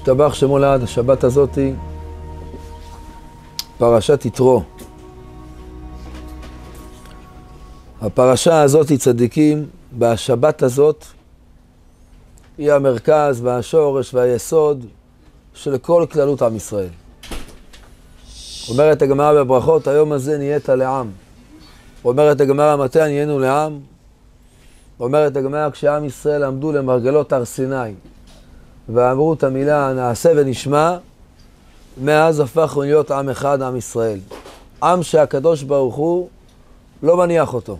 השתבח שמו לעד, השבת הזאתי, פרשת יתרו. הפרשה הזאתי, צדיקים, בשבת הזאת, היא המרכז והשורש והיסוד של כל כללות עם ישראל. אומרת הגמרא בברכות, היום הזה נהיית לעם. אומרת הגמרא, מתי נהיינו לעם? אומרת הגמרא, כשעם ישראל עמדו למרגלות הר סיני ואמרו את המילה נעשה ונשמע, מאז הפכנו להיות עם אחד, עם ישראל. עם שהקדוש ברוך הוא לא מניח אותו.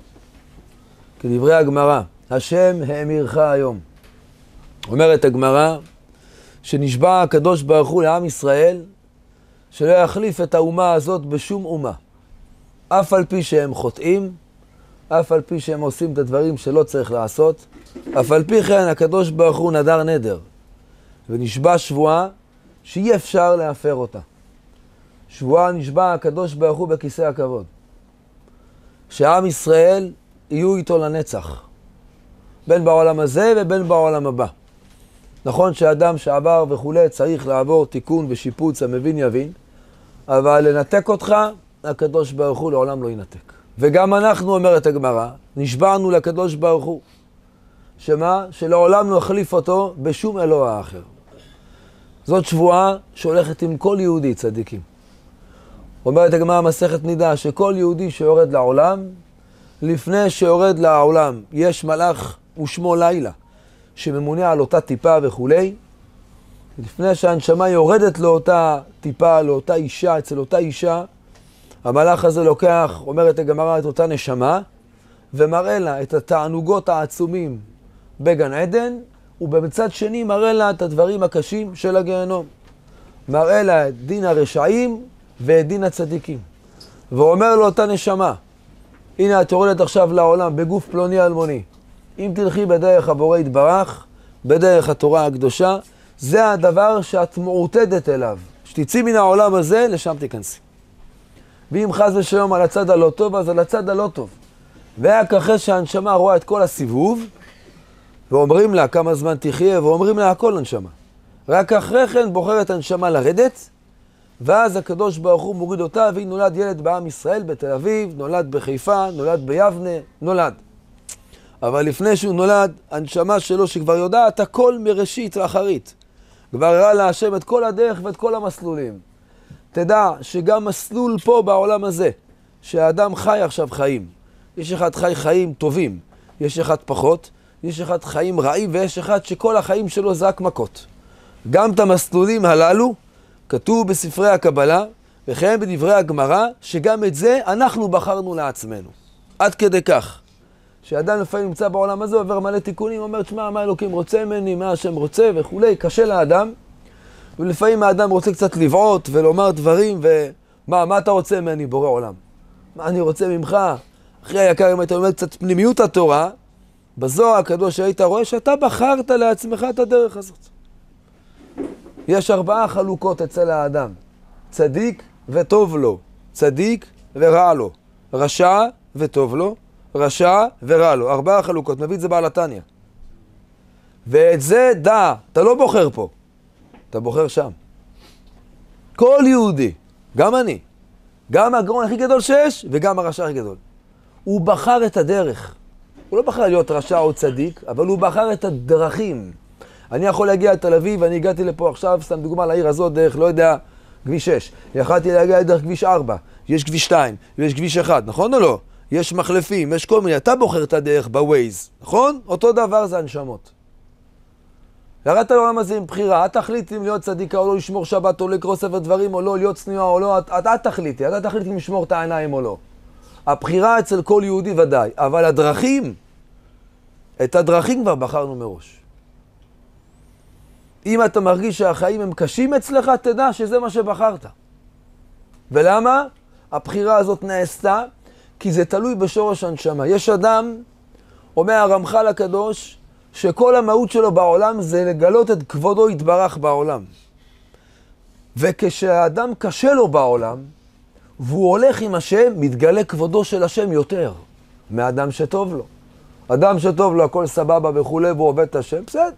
כדברי הגמרא, השם האמירך היום. אומרת הגמרא, שנשבע הקדוש ברוך הוא לעם ישראל, שלא יחליף את האומה הזאת בשום אומה. אף על פי שהם חוטאים, אף על פי שהם עושים את הדברים שלא צריך לעשות, אף על פי כן הקדוש ברוך הוא נדר נדר, ונשבע שבועה שאי אפשר להפר אותה. שבועה נשבע הקדוש ברוך הוא בכיסא הכבוד. שעם ישראל יהיו איתו לנצח, בין בעולם הזה ובין בעולם הבא. נכון שאדם שעבר וכולי צריך לעבור תיקון ושיפוץ, המבין יבין, אבל לנתק אותך, הקדוש ברוך הוא לעולם לא ינתק. וגם אנחנו, אומרת הגמרא, נשבענו לקדוש ברוך הוא, שמה? שלעולם לא יחליף אותו בשום אלוה אחר. זאת שבועה שהולכת עם כל יהודי צדיקים. אומרת הגמרא מסכת נידה, שכל יהודי שיורד לעולם, לפני שיורד לעולם יש מלאך ושמו לילה, שממונה על אותה טיפה וכולי, לפני שהנשמה יורדת לאותה טיפה, לאותה אישה, אצל אותה אישה, המלאך הזה לוקח, אומרת הגמרא, את אותה נשמה, ומראה לה את התענוגות העצומים בגן עדן, ובמצד שני מראה לה את הדברים הקשים של הגיהנום. מראה לה את דין הרשעים ואת דין הצדיקים. ואומר לאותה נשמה, הנה את יורדת עכשיו לעולם בגוף פלוני אלמוני. אם תלכי בדרך הבורא יתברך, בדרך התורה הקדושה, זה הדבר שאת מעוטדת אליו. שתצאי מן העולם הזה, לשם תיכנסי. ואם חס ושלום על הצד הלא טוב, אז על הצד הלא טוב. ורק אחרי שהנשמה רואה את כל הסיבוב, ואומרים לה כמה זמן תחיה, ואומרים לה הכל הנשמה. רק אחרי כן בוחרת הנשמה לרדת, ואז הקדוש ברוך הוא מוריד אותה, והיא נולד ילד בעם ישראל, בתל אביב, נולד בחיפה, נולד ביבנה, נולד. אבל לפני שהוא נולד, הנשמה שלו שכבר יודעת הכל מראשית לאחרית. כבר הראה להשם את כל הדרך ואת כל המסלולים. תדע שגם מסלול פה בעולם הזה, שהאדם חי עכשיו חיים. יש אחד חי חיים טובים, יש אחד פחות, יש אחד חיים רעים ויש אחד שכל החיים שלו זה רק מכות. גם את המסלולים הללו כתוב בספרי הקבלה וכן בדברי הגמרא, שגם את זה אנחנו בחרנו לעצמנו. עד כדי כך. שאדם לפעמים נמצא בעולם הזה, עובר מלא תיקונים, אומר, תשמע, מה אלוקים רוצה ממני, מה השם רוצה וכולי, קשה לאדם. ולפעמים האדם רוצה קצת לבעוט ולומר דברים, ומה, מה אתה רוצה ממני, בורא עולם? מה אני רוצה ממך? אחרי היקר, אם היית לומד קצת פנימיות התורה, בזוהר הקדוש היית רואה שאתה בחרת לעצמך את הדרך הזאת. יש ארבעה חלוקות אצל האדם, צדיק וטוב לו, צדיק ורע לו, רשע וטוב לו, רשע ורע לו, ארבעה חלוקות, מביא את זה בעל התניא. ואת זה דע, אתה לא בוחר פה, אתה בוחר שם. כל יהודי, גם אני, גם הגרון הכי גדול שיש וגם הרשע הכי גדול. הוא בחר את הדרך. הוא לא בחר להיות רשע או צדיק, אבל הוא בחר את הדרכים. אני יכול להגיע לתל אביב, אני הגעתי לפה עכשיו, סתם דוגמה לעיר הזאת, דרך, לא יודע, כביש 6. יכלתי להגיע דרך כביש 4, יש כביש 2, ויש כביש 1, נכון או לא? יש מחלפים, יש כל מיני, אתה בוחר את הדרך בווייז, נכון? אותו דבר זה הנשמות. ירדת לעולם הזה עם בחירה, את תחליט אם להיות צדיקה או לא, לשמור שבת או לקרוא ספר דברים או לא, להיות צניעה או לא, את, את, את תחליטי, אתה תחליט אם לשמור את העיניים או לא. הבחירה אצל כל יהודי ודאי, אבל הדרכים, את הדרכים כבר בחרנו מראש. אם אתה מרגיש שהחיים הם קשים אצלך, תדע שזה מה שבחרת. ולמה? הבחירה הזאת נעשתה כי זה תלוי בשורש הנשמה. יש אדם, אומר הרמח"ל הקדוש, שכל המהות שלו בעולם זה לגלות את כבודו יתברך בעולם. וכשהאדם קשה לו בעולם, והוא הולך עם השם, מתגלה כבודו של השם יותר מאדם שטוב לו. אדם שטוב לו, הכל סבבה וכולי, והוא עובד את השם, בסדר.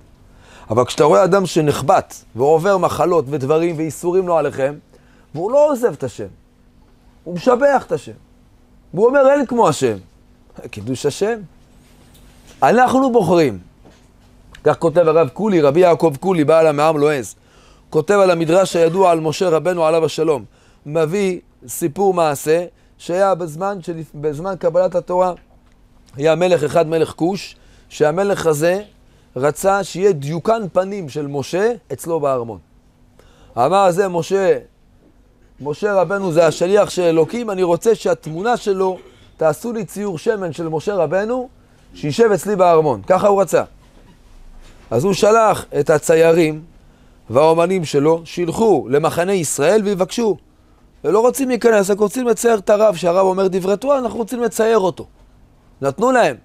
אבל כשאתה רואה אדם שנחבט ועובר מחלות ודברים ואיסורים לא עליכם, והוא לא עוזב את השם, הוא משבח את השם. והוא אומר, אין כמו השם. קידוש השם. אנחנו בוחרים. כך כותב הרב קולי, רבי יעקב קולי, בעל המעם לועז. כותב על המדרש הידוע על משה רבנו עליו השלום. מביא סיפור מעשה שהיה בזמן, של... בזמן קבלת התורה. היה מלך אחד, מלך כוש, שהמלך הזה רצה שיהיה דיוקן פנים של משה אצלו בארמון. אמר זה משה, משה רבנו זה השליח של אלוקים, אני רוצה שהתמונה שלו, תעשו לי ציור שמן של משה רבנו, שישב אצלי בארמון. ככה הוא רצה. אז הוא שלח את הציירים והאומנים שלו, שילכו למחנה ישראל ויבקשו. ולא רוצים להיכנס, רק רוצים לצייר את הרב, שהרב אומר דברי תורה, אנחנו רוצים לצייר אותו. נתנו להם.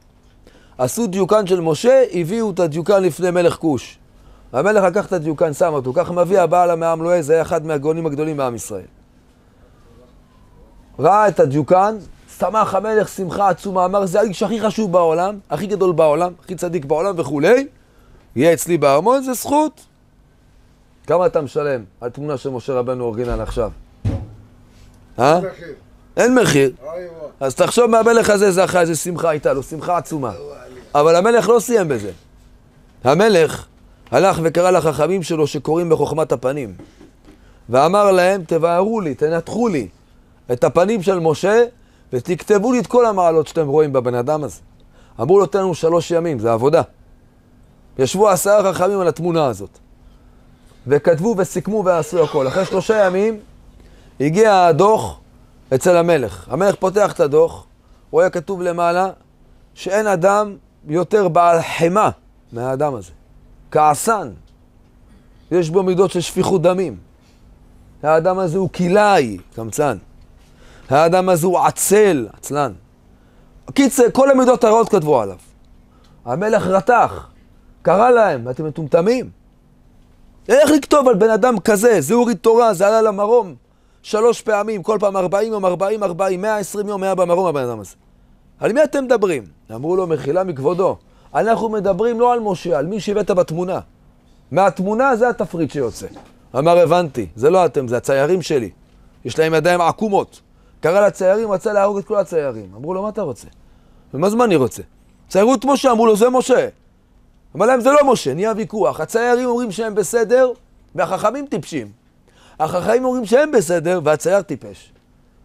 עשו דיוקן של משה, הביאו את הדיוקן לפני מלך כוש. המלך לקח את הדיוקן, שם אותו. כך מביא הבעל המעם לועז, זה היה אחד מהגאונים הגדולים בעם ישראל. ראה את הדיוקן, שמח המלך שמחה עצומה, אמר זה האיש הכי חשוב בעולם, הכי גדול בעולם, הכי צדיק בעולם וכולי, יהיה אצלי בארמון, זה זכות. כמה אתה משלם על תמונה של משה רבנו אורגינל עכשיו? אה? אין מחיר. אז תחשוב מהמלך הזה זכה איזה שמחה הייתה לו, שמחה עצומה. אבל המלך לא סיים בזה. המלך הלך וקרא לחכמים שלו שקוראים בחוכמת הפנים. ואמר להם, תבערו לי, תנתחו לי את הפנים של משה ותכתבו לי את כל המעלות שאתם רואים בבן אדם הזה. אמרו לו, תן לנו שלוש ימים, זה עבודה. ישבו עשרה חכמים על התמונה הזאת. וכתבו וסיכמו ועשו הכל. אחרי שלושה ימים הגיע הדוח אצל המלך. המלך פותח את הדוח, רואה כתוב למעלה שאין אדם יותר בעל חמא מהאדם הזה. כעסן. יש בו מידות של שפיכות דמים. האדם הזה הוא כלאי, קמצן. האדם הזה הוא עצל, עצלן. קיצר, כל המידות הרעות כתבו עליו. המלך רתח, קרא להם, אתם מטומטמים? איך לכתוב על בן אדם כזה? זה אורי תורה, זה עלה למרום שלוש פעמים, כל פעם ארבעים יום, ארבעים, ארבעים, מאה עשרים יום היה במרום הבן אדם הזה. על מי אתם מדברים? אמרו לו, מחילה מכבודו. אנחנו מדברים לא על משה, על מי שהבאת בתמונה. מהתמונה זה התפריט שיוצא. אמר, הבנתי, זה לא אתם, זה הציירים שלי. יש להם ידיים עקומות. קרא לציירים, רצה להרוג את כל הציירים. אמרו לו, מה אתה רוצה? ומה זמן אני רוצה? ציירו את משה, אמרו לו, זה משה. אמר להם, זה לא משה, נהיה ויכוח. הציירים אומרים שהם בסדר, והחכמים טיפשים. החכמים אומרים שהם בסדר, והצייר טיפש.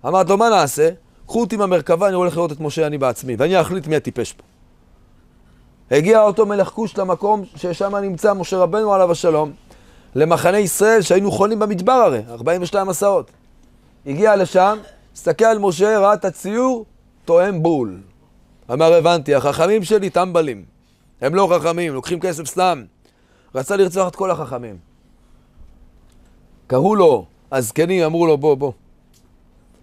אמרת לו, מה נעשה? קחו אותי מהמרכבה, אני הולך לראות את משה אני בעצמי, ואני אחליט מי הטיפש פה. הגיע אותו מלך כוש למקום ששם נמצא משה רבנו עליו השלום, למחנה ישראל, שהיינו חונים במדבר הרי, 42 מסעות. הגיע לשם, הסתכל על משה, ראה את הציור, תואם בול. אמר, הבנתי, החכמים שלי טמבלים. הם לא חכמים, לוקחים כסף סתם. רצה לרצוח את כל החכמים. קראו לו, הזקנים אמרו לו, בוא, בוא.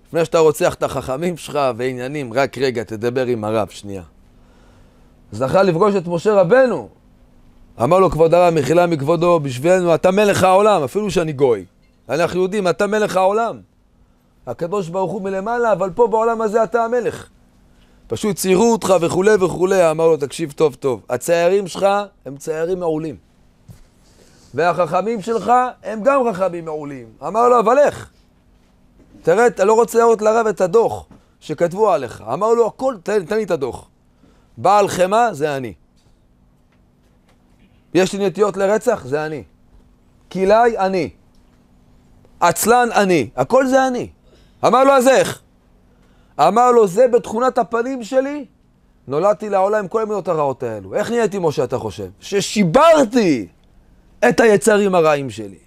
לפני שאתה רוצח את החכמים שלך ועניינים, רק רגע, תדבר עם הרב, שנייה. זכה לפגוש את משה רבנו. אמר לו, כבוד הרב, מחילה מכבודו, בשבילנו, אתה מלך העולם, אפילו שאני גוי. אנחנו יודעים, אתה מלך העולם. הקדוש ברוך הוא מלמעלה, אבל פה בעולם הזה אתה המלך. פשוט ציירו אותך וכולי וכולי. אמר לו, תקשיב טוב טוב, הציירים שלך הם ציירים מעולים. והחכמים שלך הם גם חכמים מעולים. אמר לו, אבל איך? תראה, אתה לא רוצה להראות לרב את הדוח שכתבו עליך. אמר לו, הכל, תן, תן לי את הדוח. בעל חמא זה אני. יש לי נטיות לרצח? זה אני. כלאי? אני. עצלן? אני. הכל זה אני. אמר לו, אז איך? אמר לו, זה בתכונת הפנים שלי, נולדתי לעולם עם כל המילות הרעות האלו. איך נהייתי משה, אתה חושב? ששיברתי את היצרים הרעים שלי.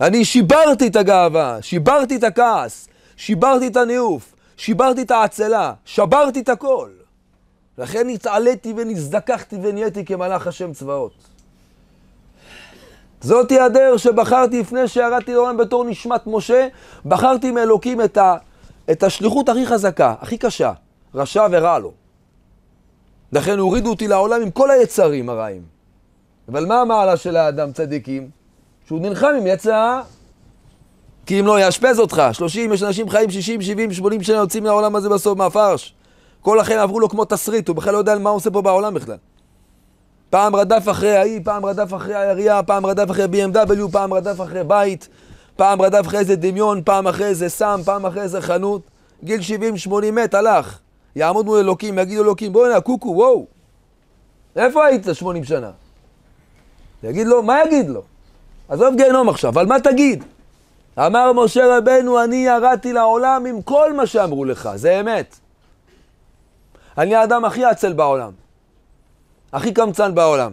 אני שיברתי את הגאווה, שיברתי את הכעס, שיברתי את הניאוף, שיברתי את העצלה, שברתי את הכל. לכן התעליתי ונזדככתי ונהייתי כמלאך השם צבאות. זאתי הדרך שבחרתי לפני שירדתי לעולם בתור נשמת משה, בחרתי מאלוקים את, ה, את השליחות הכי חזקה, הכי קשה, רשע ורע לו. לכן הורידו אותי לעולם עם כל היצרים הרעים. אבל מה המעלה של האדם צדיקים? שהוא נלחם עם יצר כי אם לא יאשפז אותך, 30, יש אנשים חיים 60, 70, 80 שנה יוצאים מהעולם הזה בסוף מהפרש. כל החיים עברו לו כמו תסריט, הוא בכלל לא יודע מה הוא עושה פה בעולם בכלל. פעם רדף אחרי ההיא, פעם רדף אחרי העירייה, פעם רדף אחרי BMW, פעם רדף אחרי בית, פעם רדף אחרי איזה דמיון, פעם אחרי איזה סם, פעם אחרי איזה חנות. גיל 70-80 מת, הלך. יעמוד מול אלוקים, יגיד אלוקים, בוא'נה, קוקו, וואו. איפה היית 80 שנה? יגיד לו, מה יגיד לו? עזוב גיהנום עכשיו, אבל מה תגיד? אמר משה רבנו, אני ירדתי לעולם עם כל מה שאמרו לך, זה אמת. אני האדם הכי עצל בעולם, הכי קמצן בעולם,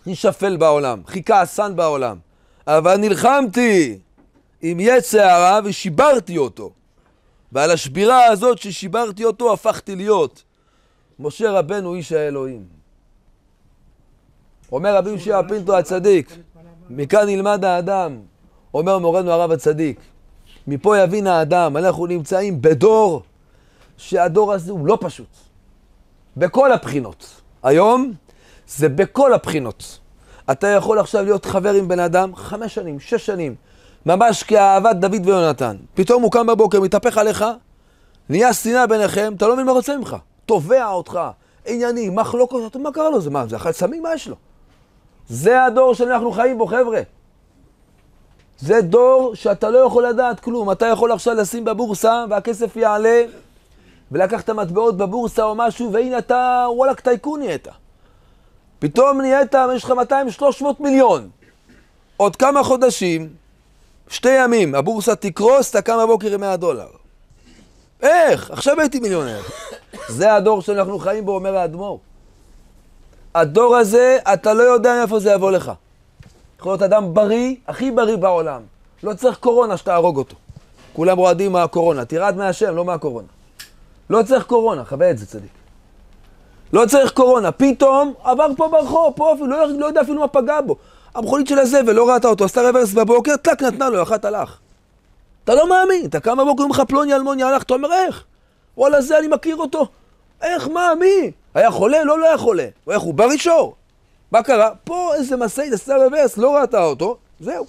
הכי שפל בעולם, הכי כעסן בעולם, אבל נלחמתי עם יצע הרע ושיברתי אותו. ועל השבירה הזאת ששיברתי אותו הפכתי להיות משה רבנו איש האלוהים. אומר רבי יושע פינטו הצדיק, מכאן ילמד האדם, אומר מורנו הרב הצדיק, מפה יבין האדם, אנחנו נמצאים בדור שהדור הזה הוא לא פשוט, בכל הבחינות. היום זה בכל הבחינות. אתה יכול עכשיו להיות חבר עם בן אדם חמש שנים, שש שנים, ממש כאהבת דוד ויונתן. פתאום הוא קם בבוקר, מתהפך עליך, נהיה שנאה ביניכם, אתה לא מבין מה רוצה ממך. תובע אותך, עניינים, מחלוקות, מה קרה לו? זה מה, זה אכל סמים? מה יש לו? זה הדור שאנחנו חיים בו, חבר'ה. זה דור שאתה לא יכול לדעת כלום. אתה יכול עכשיו לשים בבורסה והכסף יעלה, ולקחת מטבעות בבורסה או משהו, והנה אתה, וואלכ, טייקון נהיית. פתאום נהיית, יש לך 200-300 מיליון. עוד כמה חודשים, שתי ימים, הבורסה תקרוס, אתה קם בבוקר עם 100 דולר. איך? עכשיו הייתי מיליונר. זה הדור שאנחנו חיים בו, אומר האדמו"ר. הדור הזה, אתה לא יודע מאיפה זה יבוא לך. יכול להיות אדם בריא, הכי בריא בעולם. לא צריך קורונה שתהרוג אותו. כולם רועדים מהקורונה. תירד מהשם, לא מהקורונה. לא צריך קורונה, חווה את זה צדיק. לא צריך קורונה. פתאום עבר פה ברחוב, פה אפילו, לא, לא יודע אפילו מה פגע בו. המכונית של הזבל, לא ראתה אותו, עשתה רוורס בבוקר, טק, נתנה לו, אחת הלך. אתה לא מאמין, אתה קם בבוקר, אומר לך פלוני אלמוני הלך, אתה אומר איך? וואלה, זה אני מכיר אותו. איך, מה, מי? היה חולה? לא, לא היה חולה. הוא בר אישור. מה קרה? פה איזה משאית עשתה רוורס, לא ראתה אותו, זהו.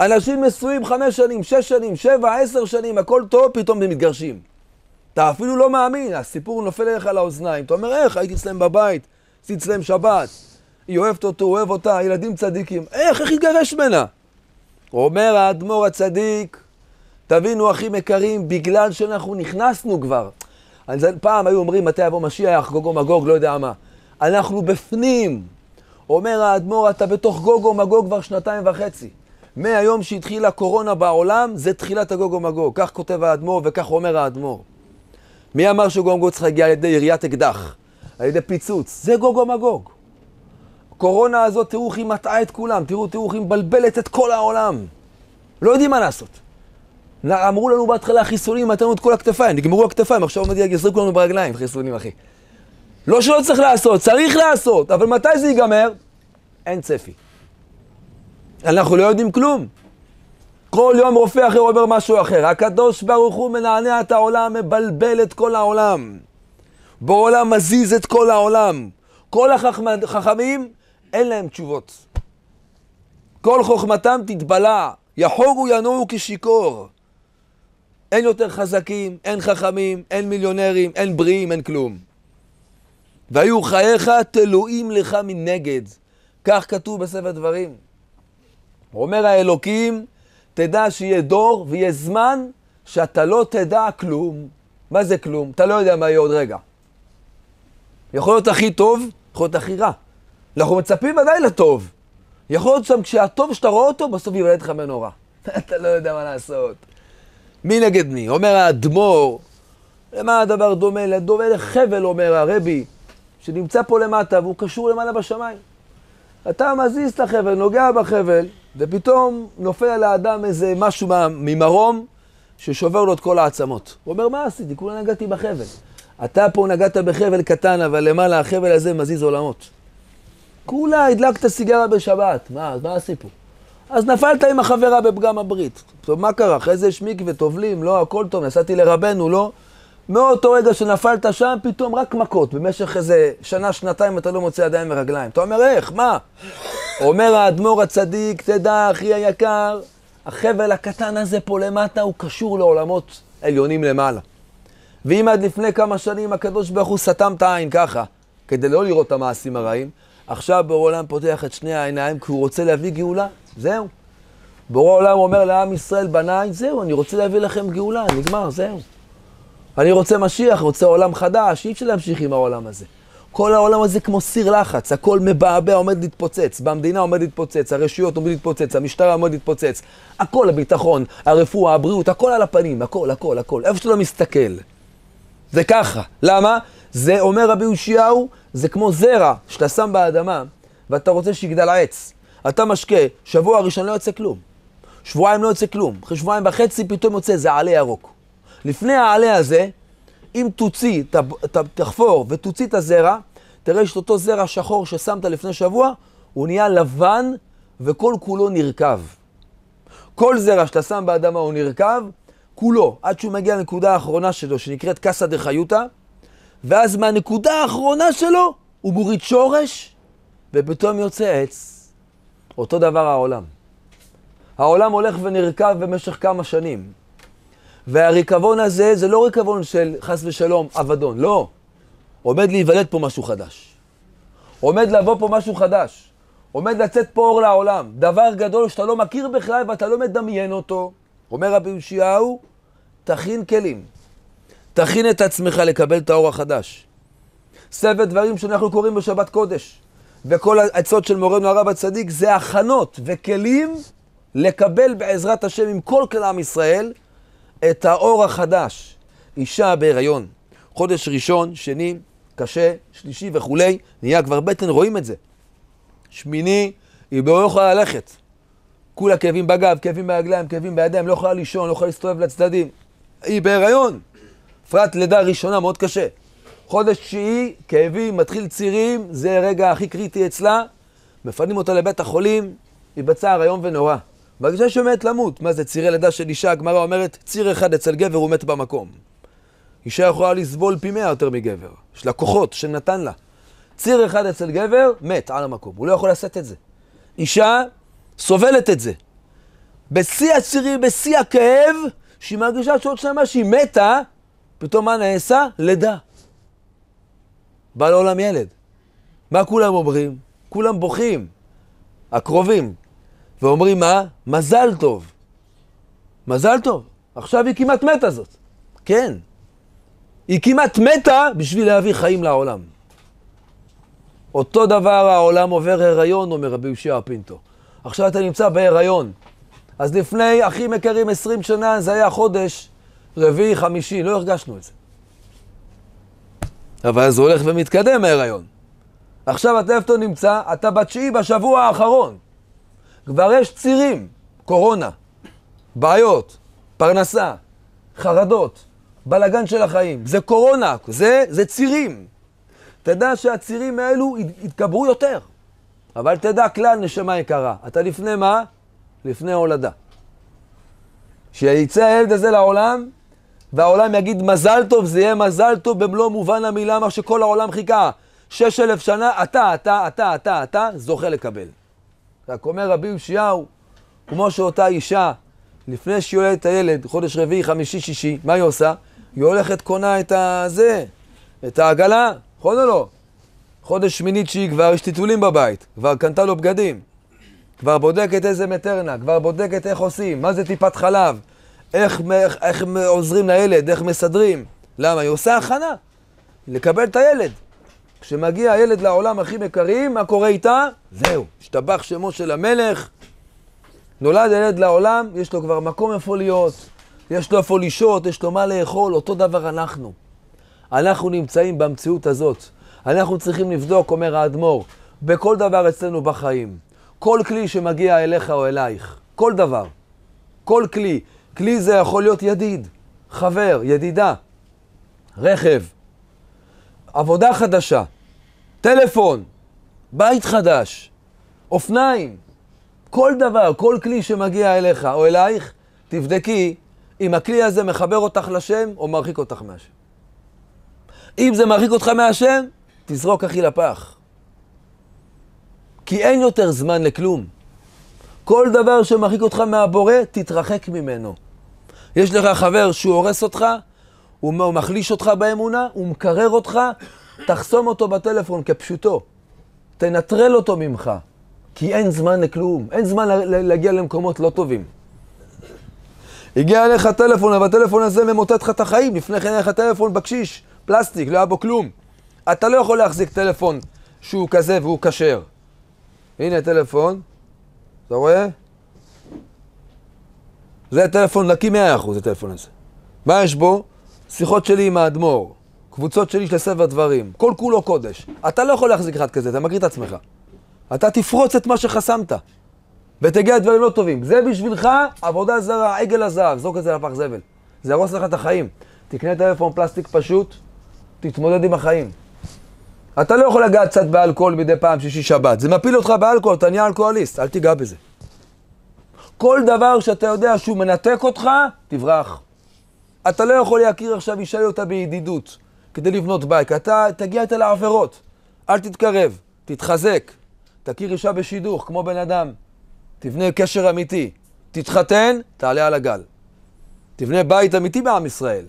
אנשים נשואים חמש שנים, שש שנים, שבע, עשר שנים, הכל טוב, פתאום הם מתגרשים. אתה אפילו לא מאמין, הסיפור נופל אליך לאוזניים. אתה אומר, איך, הייתי אצלם בבית, עשיתי אצלם שבת, היא אוהבת אותו, אוהב אותה, ילדים צדיקים. איך, איך התגרש ממנה? אומר האדמו"ר הצדיק, תבינו אחים יקרים, בגלל שאנחנו נכנסנו כבר. פעם היו אומרים מתי יבוא משיח, גוגו מגוג, לא יודע מה. אנחנו בפנים. אומר האדמו"ר, אתה בתוך גוגו מגוג כבר שנתיים וחצי. מהיום שהתחילה הקורונה בעולם, זה תחילת הגוגו מגוג. כך כותב האדמו"ר וכך אומר האדמו"ר. מי אמר שגוגו מגוג צריך להגיע על ידי יריית אקדח? על ידי פיצוץ. זה גוגו מגוג. הקורונה הזאת, תראו איך היא מטעה את כולם, תראו, תראו איך היא מבלבלת את כל העולם. לא יודעים מה לעשות. אמרו לנו בהתחלה חיסונים, נתנו את כל הכתפיים, נגמרו הכתפיים, עכשיו עומד יזרקו לנו ברגליים חיסונים, אחי. לא שלא צריך לעשות, צריך לעשות, אבל מתי זה ייגמר? אין צפי. אנחנו לא יודעים כלום. כל יום רופא אחר אומר משהו אחר. הקדוש ברוך הוא מנענע את העולם, מבלבל את כל העולם. בעולם מזיז את כל העולם. כל החכמים, אין להם תשובות. כל חוכמתם תתבלע, יחוגו ינועו כשיכור. אין יותר חזקים, אין חכמים, אין מיליונרים, אין בריאים, אין כלום. והיו חייך תלויים לך מנגד. כך כתוב בספר דברים. אומר האלוקים, תדע שיהיה דור ויהיה זמן שאתה לא תדע כלום. מה זה כלום? אתה לא יודע מה יהיה עוד רגע. יכול להיות הכי טוב, יכול להיות הכי רע. אנחנו מצפים ודאי לטוב. יכול להיות שם כשהטוב שאתה רואה אותו, בסוף יוולד לך מנורה. אתה לא יודע מה לעשות. מי נגד מי? אומר האדמו"ר, למה הדבר דומה? דומה לחבל, אומר הרבי, שנמצא פה למטה והוא קשור למעלה בשמיים. אתה מזיז את החבל, נוגע בחבל, ופתאום נופל על האדם איזה משהו ממרום ששובר לו את כל העצמות. הוא אומר, מה עשיתי? כולה נגעתי בחבל. אתה פה נגעת בחבל קטן, אבל למעלה החבל הזה מזיז עולמות. כולה הדלקת סיגרה בשבת, מה, מה הסיפור? אז נפלת עם החברה בפגם הברית. טוב, מה קרה? אחרי זה יש מקווה, טובלים, לא, הכל טוב, נסעתי לרבנו, לא? מאותו רגע שנפלת שם, פתאום רק מכות. במשך איזה שנה, שנתיים אתה לא מוצא ידיים ורגליים. אתה אומר, איך? מה? אומר האדמו"ר הצדיק, תדע, אחי היקר, החבל הקטן הזה פה למטה הוא קשור לעולמות עליונים למעלה. ואם עד לפני כמה שנים הקדוש ברוך הוא סתם את העין ככה, כדי לא לראות את המעשים הרעים. עכשיו בורא עולם פותח את שני העיניים כי הוא רוצה להביא גאולה, זהו. בורא עולם אומר לעם ישראל, בניי, זהו, אני רוצה להביא לכם גאולה, נגמר, זהו. אני רוצה משיח, רוצה עולם חדש, אי אפשר להמשיך עם העולם הזה. כל העולם הזה כמו סיר לחץ, הכל מבעבע, עומד להתפוצץ, במדינה עומד להתפוצץ, הרשויות עומד להתפוצץ, המשטרה עומד להתפוצץ, הכל הביטחון, הרפואה, הבריאות, הכל על הפנים, הכל, הכל, הכל, איפה שאתה לא מסתכל. זה ככה. למה? זה, אומר רבי יאשיהו, זה כמו זרע שאתה שם באדמה ואתה רוצה שיגדל עץ. אתה משקה, שבוע ראשון לא יוצא כלום. שבועיים לא יוצא כלום. אחרי שבועיים וחצי פתאום יוצא איזה עלה ירוק. לפני העלה הזה, אם תוציא, ת, ת, תחפור ותוציא את הזרע, תראה שאת אותו זרע שחור ששמת לפני שבוע, הוא נהיה לבן וכל כולו נרקב. כל זרע שאתה שם באדמה הוא נרקב, כולו, עד שהוא מגיע לנקודה האחרונה שלו, שנקראת קסא דחיותא, ואז מהנקודה האחרונה שלו הוא מוריד שורש, ופתאום יוצא עץ. אותו דבר העולם. העולם הולך ונרקב במשך כמה שנים. והריקבון הזה זה לא ריקבון של חס ושלום אבדון, לא. עומד להיוולד פה משהו חדש. עומד לבוא פה משהו חדש. עומד לצאת פה אור לעולם. דבר גדול שאתה לא מכיר בכלל ואתה לא מדמיין אותו. אומר רבי יאשיהו, תכין כלים. תכין את עצמך לקבל את האור החדש. סבב דברים שאנחנו קוראים בשבת קודש. וכל העצות של מורנו הרב הצדיק זה הכנות וכלים לקבל בעזרת השם עם כל כלל עם ישראל את האור החדש. אישה בהיריון, חודש ראשון, שני, קשה, שלישי וכולי, נהיה כבר בטן, רואים את זה. שמיני, היא לא יכולה ללכת. כולה כאבים בגב, כאבים ברגליים, כאבים בידיים, לא יכולה לישון, לא יכולה להסתובב לצדדים. היא בהיריון. בפרט לידה ראשונה מאוד קשה. חודש תשיעי, כאבים, מתחיל צירים, זה הרגע הכי קריטי אצלה. מפנים אותה לבית החולים, היא בצער איום ונורא. מרגישה עומדת למות. מה זה צירי לידה של אישה? הגמרא אומרת, ציר אחד אצל גבר הוא מת במקום. אישה יכולה לסבול פי מאה יותר מגבר. יש לה כוחות שנתן לה. ציר אחד אצל גבר, מת על המקום. הוא לא יכול לשאת את זה. אישה סובלת את זה. בשיא הצירים, בשיא הכאב, שהיא מרגישה שעוד שנה שהיא מתה, פתאום מה נעשה? לידה. בא לעולם ילד. מה כולם אומרים? כולם בוכים. הקרובים. ואומרים מה? מזל טוב. מזל טוב. עכשיו היא כמעט מתה זאת. כן. היא כמעט מתה בשביל להביא חיים לעולם. אותו דבר העולם עובר הריון, אומר רבי יושע פינטו. עכשיו אתה נמצא בהיריון. אז לפני אחים יקרים 20 שנה, זה היה חודש רביעי, חמישי, לא הרגשנו את זה. אבל זה הולך ומתקדם ההיריון. עכשיו איפה נמצא? אתה בתשיעי בשבוע האחרון. כבר יש צירים, קורונה, בעיות, פרנסה, חרדות, בלגן של החיים. זה קורונה, זה, זה צירים. תדע שהצירים האלו יתגברו יותר. אבל תדע כלל נשמה יקרה, אתה לפני מה? לפני הולדה. כשיצא הילד הזה לעולם, והעולם יגיד מזל טוב, זה יהיה מזל טוב במלוא מובן המילה, מה שכל העולם חיכה. שש אלף שנה, אתה, אתה, אתה, אתה, אתה, זוכה לקבל. רק אומר רבי יאשיהו, כמו שאותה אישה, לפני שהיא יולדת את הילד, חודש רביעי, חמישי, שישי, מה היא עושה? היא הולכת קונה את הזה, את העגלה, נכון או לא? חודש שמיני תשיעי כבר יש טיטולים בבית, כבר קנתה לו בגדים, כבר בודקת איזה מטרנה, כבר בודקת איך עושים, מה זה טיפת חלב, איך, איך, איך עוזרים לילד, איך מסדרים. למה? היא עושה הכנה לקבל את הילד. כשמגיע הילד לעולם הכי מקרים, מה קורה איתה? זהו, השתבח שמו של המלך. נולד הילד לעולם, יש לו כבר מקום איפה להיות, יש לו איפה לשהות, יש לו מה לאכול, אותו דבר אנחנו. אנחנו נמצאים במציאות הזאת. אנחנו צריכים לבדוק, אומר האדמו"ר, בכל דבר אצלנו בחיים. כל כלי שמגיע אליך או אלייך, כל דבר, כל כלי. כלי זה יכול להיות ידיד, חבר, ידידה, רכב, עבודה חדשה, טלפון, בית חדש, אופניים, כל דבר, כל כלי שמגיע אליך או אלייך, תבדקי אם הכלי הזה מחבר אותך לשם או מרחיק אותך מהשם. אם זה מרחיק אותך מהשם, תזרוק אחי לפח. כי אין יותר זמן לכלום. כל דבר שמרחיק אותך מהבורא, תתרחק ממנו. יש לך חבר שהוא הורס אותך, הוא מחליש אותך באמונה, הוא מקרר אותך, תחסום אותו בטלפון כפשוטו. תנטרל אותו ממך, כי אין זמן לכלום, אין זמן להגיע למקומות לא טובים. הגיע אליך טלפון, אבל הטלפון הזה ממוטט לך את החיים. לפני כן היה לך טלפון בקשיש, פלסטיק, לא היה בו כלום. אתה לא יכול להחזיק טלפון שהוא כזה והוא כשר. הנה טלפון, אתה רואה? זה טלפון נקי 100%, הטלפון הזה. מה יש בו? שיחות שלי עם האדמו"ר, קבוצות שלי של ספר דברים, כל כולו קודש. אתה לא יכול להחזיק אחד כזה, אתה מכיר את עצמך. אתה תפרוץ את מה שחסמת, ותגיע לדברים לא טובים. זה בשבילך עבודה זרה, עגל הזהב, זרוק את זה לפח זבל. זה יהרוס לך את החיים. תקנה טלפון פלסטיק פשוט, תתמודד עם החיים. אתה לא יכול לגעת קצת באלכוהול מדי פעם שישי שבת. זה מפיל אותך באלכוהול, אתה נהיה אלכוהוליסט, אל תיגע בזה. כל דבר שאתה יודע שהוא מנתק אותך, תברח. אתה לא יכול להכיר עכשיו אישה אותה בידידות כדי לבנות בית, אתה תגיע איתה לעבירות. אל תתקרב, תתחזק. תכיר אישה בשידוך, כמו בן אדם. תבנה קשר אמיתי. תתחתן, תעלה על הגל. תבנה בית אמיתי בעם ישראל.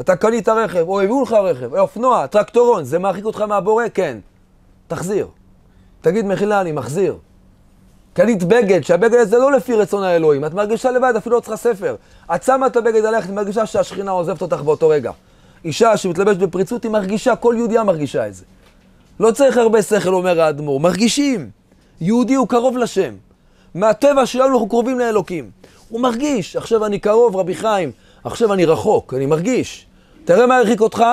אתה קנית רכב, או הביאו לך רכב, אופנוע, טרקטורון, זה מרחיק אותך מהבורא? כן. תחזיר. תגיד, מחילה, אני מחזיר. קנית בגד, שהבגד הזה לא לפי רצון האלוהים, את מרגישה לבד, אפילו לא צריכה ספר. את שמה את הבגד עליך, את מרגישה שהשכינה עוזבת אותך באותו רגע. אישה שמתלבשת בפריצות, היא מרגישה, כל יהודייה מרגישה את זה. לא צריך הרבה שכל, אומר האדמו"ר, מרגישים. יהודי הוא קרוב לשם. מהטבע שלנו אנחנו קרובים לאלוקים. הוא מרגיש, עכשיו אני קרוב, רבי חיים, עכשיו אני רחוק, אני מרגיש. תראה מה הרחיק אותך,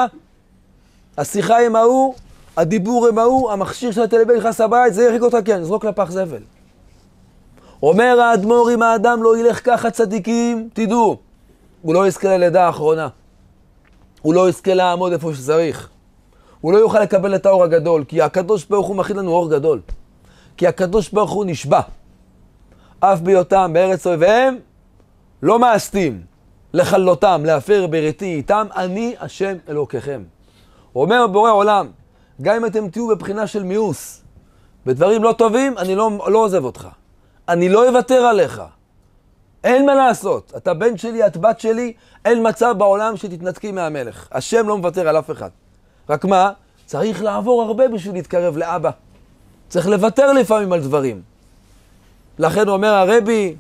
השיחה עם ההוא, הדיבור עם ההוא, המכשיר של הטלוויזיה נכנס לבית, זה הרחיק אותך, כן, זרוק לפח זבל. אומר האדמו"ר, אם האדם לא ילך ככה צדיקים, תדעו, הוא לא יזכה ללידה האחרונה. הוא לא יזכה לעמוד איפה שצריך. הוא לא יוכל לקבל את האור הגדול, כי הקדוש ברוך הוא מכין לנו אור גדול. כי הקדוש ברוך הוא נשבע. אף בהיותם בארץ אויביהם, לא מאסתים לכלותם, להפר בריתי איתם, אני השם אלוקיכם. אומר בורא עולם, גם אם אתם תהיו בבחינה של מיאוס, בדברים לא טובים, אני לא, לא עוזב אותך. אני לא אוותר עליך. אין מה לעשות. אתה בן שלי, את בת שלי, אין מצב בעולם שתתנתקי מהמלך. השם לא מוותר על אף אחד. רק מה? צריך לעבור הרבה בשביל להתקרב לאבא. צריך לוותר לפעמים על דברים. לכן אומר הרבי,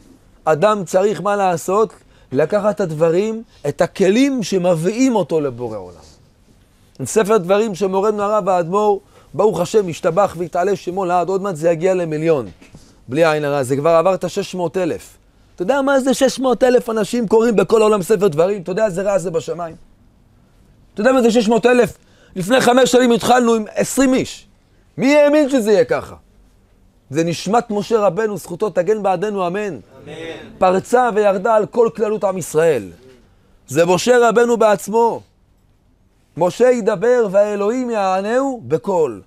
אדם צריך מה לעשות? לקחת את הדברים, את הכלים שמביאים אותו לבורא עולם. ספר דברים שמורנו הרב האדמו"ר, ברוך השם, השתבח והתעלה שמו לעד, עוד מעט זה יגיע למיליון. בלי עין הרע, זה כבר עבר את ה-600 אלף. אתה יודע מה זה 600 אלף אנשים קוראים בכל העולם ספר דברים? אתה יודע איזה רע זה בשמיים? אתה יודע מה זה 600 אלף? לפני חמש שנים התחלנו עם 20 איש. מי האמין שזה יהיה ככה? זה נשמת משה רבנו, זכותו תגן בעדנו, אמן. אמן. פרצה וירדה על כל כללות עם ישראל. זה משה רבנו בעצמו. משה ידבר והאלוהים יענהו בקול.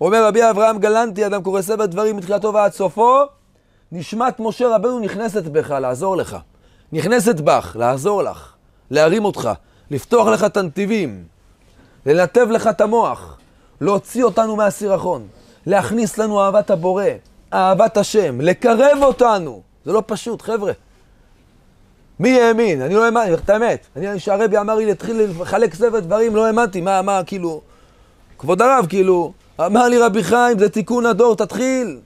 אומר רבי אברהם גלנטי, אדם קורא ספר דברים מתחילתו ועד סופו, נשמת משה רבנו נכנסת בך, לעזור לך. נכנסת בך, לעזור לך, להרים אותך, לפתוח לך את הנתיבים, לנתב לך את המוח, להוציא אותנו מהסירחון, להכניס לנו אהבת הבורא, אהבת השם, לקרב אותנו. זה לא פשוט, חבר'ה. מי האמין? אני לא האמנתי, את האמת. אני, כשהרבי אמר לי להתחיל לחלק ספר דברים, לא האמנתי. מה, מה, כאילו... כבוד הרב, כאילו... אמר לי רבי חיים, זה תיקון הדור, תתחיל.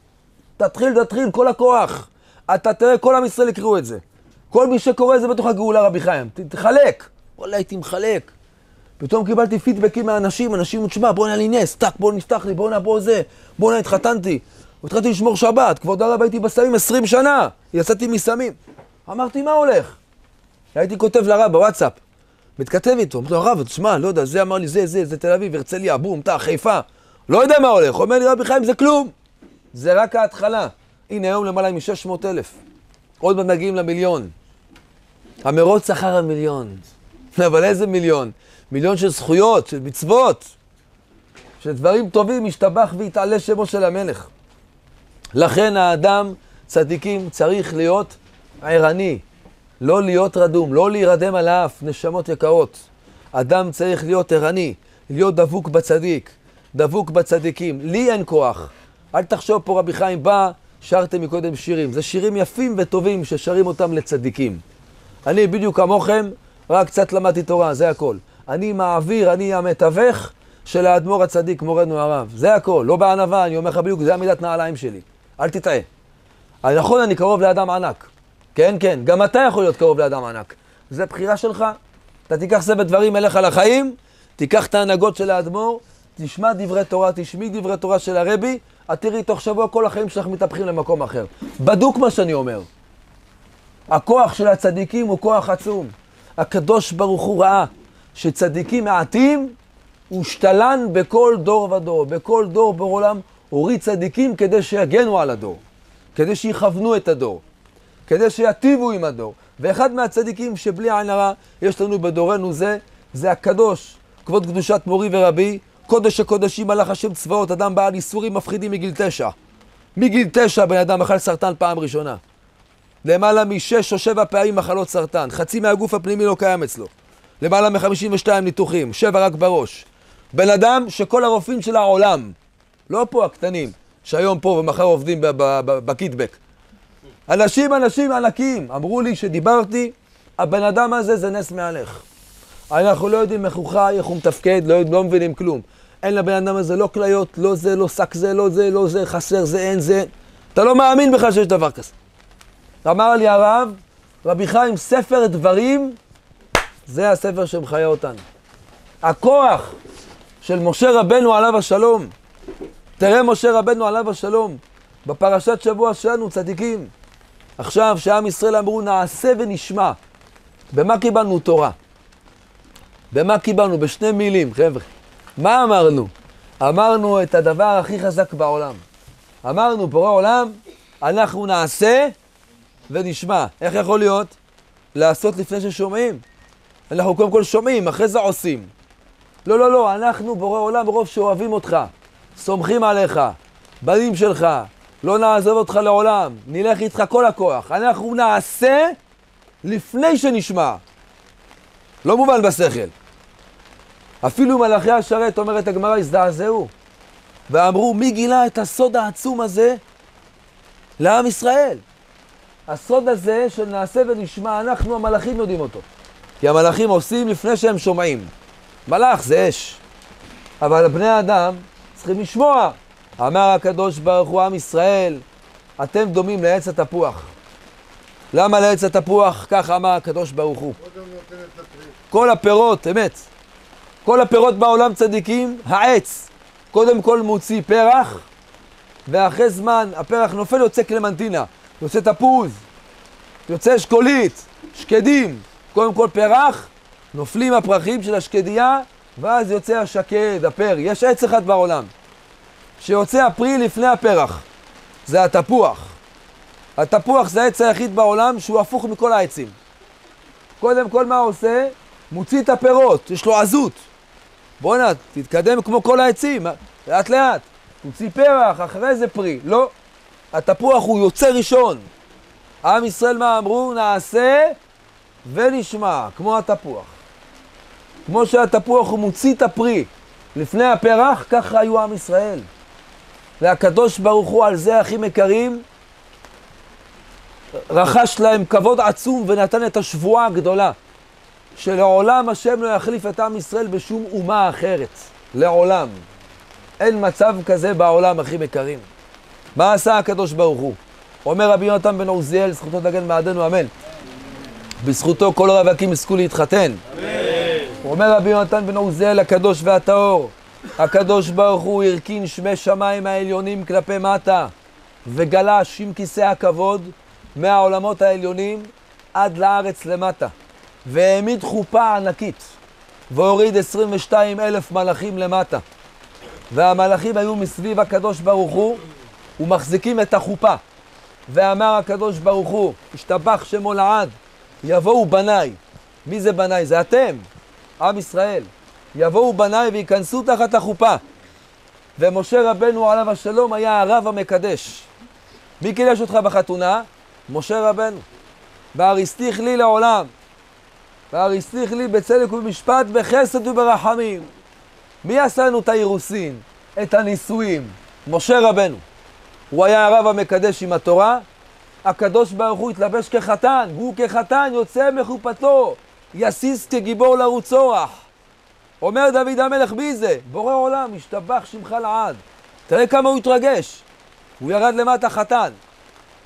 תתחיל, תתחיל, כל הכוח. אתה תראה, כל עם ישראל יקראו את זה. כל מי שקורא את זה בתוך הגאולה, רבי חיים. תחלק. וואלה, הייתי מחלק. פתאום קיבלתי פידבקים מהאנשים, אנשים, תשמע, בוא נהיה לי נס, טאק, בוא נפתח לי, בוא נהיה בוא זה, בוא נהיה, התחתנתי. התחלתי לשמור שבת, כבוד הרב הייתי בסמים 20 שנה, יצאתי מסמים. אמרתי, מה הולך? הייתי כותב לרב בוואטסאפ, מתכתב איתו, אמרתי לו, הרב, תשמע, לא יודע, זה אמר לי, זה, זה, זה תל אביב, הרצליה, בום, טח, חיפה. לא יודע מה הולך. אומר לי רבי חיים, זה כלום. זה רק ההתחלה. הנה, היום למעלה מ-600 אלף. עוד מעט מגיעים למיליון. המרוץ אחר המיליון. אבל איזה מיליון? מיליון של זכויות, של מצוות, של דברים טובים, ישתבח ויתעלה שמו של המלך. לכן האדם, צדיקים, צריך להיות ערני, לא להיות רדום, לא להירדם על האף, נשמות יקרות. אדם צריך להיות ערני, להיות דבוק בצדיק, דבוק בצדיקים. לי אין כוח. אל תחשוב פה, רבי חיים בא, שרתם מקודם שירים. זה שירים יפים וטובים ששרים אותם לצדיקים. אני בדיוק כמוכם, רק קצת למדתי תורה, זה הכל. אני מעביר, אני המתווך, של האדמו"ר הצדיק, מורנו הרב. זה הכל, לא בענווה, אני אומר לך בדיוק, זה עמידת נעליים שלי. אל תטעה. נכון, אני קרוב לאדם ענק. כן, כן, גם אתה יכול להיות קרוב לאדם ענק. זה בחירה שלך. אתה תיקח סבב דברים אליך לחיים, תיקח את ההנהגות של האדמו"ר, תשמע דברי תורה, תשמעי דברי תורה של הרבי, את תראי תוך שבוע כל החיים שלך מתהפכים למקום אחר. בדוק מה שאני אומר. הכוח של הצדיקים הוא כוח עצום. הקדוש ברוך הוא ראה שצדיקים מעטים ושתלן בכל דור ודור. בכל דור בעולם הוריד צדיקים כדי שיגנו על הדור, כדי שיכוונו את הדור, כדי שיטיבו עם הדור. ואחד מהצדיקים שבלי עין הרע יש לנו בדורנו זה, זה הקדוש, כבוד קדושת מורי ורבי, קודש הקודשים מלאך השם צבאות, אדם בעל איסורים מפחידים מגיל תשע. מגיל תשע בן אדם אכל סרטן פעם ראשונה. למעלה משש או שבע פעמים מחלות סרטן, חצי מהגוף הפנימי לא קיים אצלו. למעלה מ-52 ניתוחים, שבע רק בראש. בן אדם שכל הרופאים של העולם, לא פה הקטנים, שהיום פה ומחר עובדים בקיטבק. אנשים, אנשים ענקים, אמרו לי שדיברתי, הבן אדם הזה זה נס מהלך. אנחנו לא יודעים איך הוא חי, איך הוא מתפקד, לא, לא מבינים כלום. אין לבן אדם הזה לא כליות, לא זה, לא שק זה, לא זה, לא זה, חסר זה, אין זה. אתה לא מאמין בכלל שיש דבר כזה. אמר לי הרב, רבי חיים, ספר דברים, זה הספר שמחיה אותנו. הכוח של משה רבנו עליו השלום, תראה משה רבנו עליו השלום, בפרשת שבוע שלנו, צדיקים. עכשיו, שעם ישראל אמרו, נעשה ונשמע. במה קיבלנו תורה? במה קיבלנו? בשני מילים, חבר'ה. מה אמרנו? אמרנו את הדבר הכי חזק בעולם. אמרנו, בורא עולם, אנחנו נעשה ונשמע. איך יכול להיות? לעשות לפני ששומעים. אנחנו קודם כל שומעים, אחרי זה עושים. לא, לא, לא, אנחנו בורא עולם ברוב שאוהבים אותך, סומכים עליך, בנים שלך, לא נעזוב אותך לעולם, נלך איתך כל הכוח. אנחנו נעשה לפני שנשמע. לא מובן בשכל. אפילו מלאכי השרת, אומרת הגמרא, הזדעזעו. ואמרו, מי גילה את הסוד העצום הזה לעם ישראל? הסוד הזה של נעשה ונשמע, אנחנו המלאכים יודעים אותו. כי המלאכים עושים לפני שהם שומעים. מלאך זה אש. אבל בני האדם צריכים לשמוע. אמר הקדוש ברוך הוא, עם ישראל, אתם דומים לעץ התפוח. למה לעץ התפוח? ככה אמר הקדוש ברוך הוא. כל הפירות, אמת. כל הפירות בעולם צדיקים, העץ קודם כל מוציא פרח, ואחרי זמן הפרח נופל, יוצא קלמנטינה, יוצא תפוז, יוצא אשכולית, שקדים. קודם כל פרח, נופלים הפרחים של השקדיה, ואז יוצא השקד, הפר. יש עץ אחד בעולם, שיוצא הפרי לפני הפרח, זה התפוח. התפוח זה העץ היחיד בעולם שהוא הפוך מכל העצים. קודם כל מה עושה? מוציא את הפירות, יש לו עזות. בואנה, תתקדם כמו כל העצים, לאט לאט. תוציא פרח, אחרי זה פרי. לא, התפוח הוא יוצא ראשון. עם ישראל מה אמרו? נעשה ונשמע, כמו התפוח. כמו שהתפוח הוא מוציא את הפרי לפני הפרח, ככה היו עם ישראל. והקדוש ברוך הוא על זה הכי מקרים, רכש להם כבוד עצום ונתן את השבועה הגדולה. שלעולם השם לא יחליף את עם ישראל בשום אומה אחרת. לעולם. אין מצב כזה בעולם, אחים יקרים. מה עשה הקדוש ברוך הוא? אומר רבי יונתן בן עוזיאל, זכותו תגן מעדנו, אמן. בזכותו כל הרווקים יזכו להתחתן. אמן. אומר רבי יונתן בן עוזיאל, הקדוש והטהור, הקדוש ברוך הוא הרכין שמי שמיים העליונים כלפי מטה, וגלש עם כיסא הכבוד מהעולמות העליונים עד לארץ למטה. והעמיד חופה ענקית, והוריד 22 אלף מלאכים למטה. והמלאכים היו מסביב הקדוש ברוך הוא, ומחזיקים את החופה. ואמר הקדוש ברוך הוא, השתבח שמו לעד, יבואו בניי. מי זה בניי? זה אתם, עם ישראל. יבואו בניי וייכנסו תחת החופה. ומשה רבנו עליו השלום היה הרב המקדש. מי קידש אותך בחתונה? משה רבנו. ואריסתיך לי לעולם. והריסתיך לי בצדק ובמשפט, בחסד וברחמים. מי עשה לנו את האירוסין, את הנישואים? משה רבנו. הוא היה הרב המקדש עם התורה, הקדוש ברוך הוא התלבש כחתן, והוא כחתן יוצא מחופתו, יסיס כגיבור לרוץ אורח. אומר דוד המלך, מי זה? בורא עולם, השתבח שמך לעד. תראה כמה הוא התרגש. הוא ירד למטה חתן.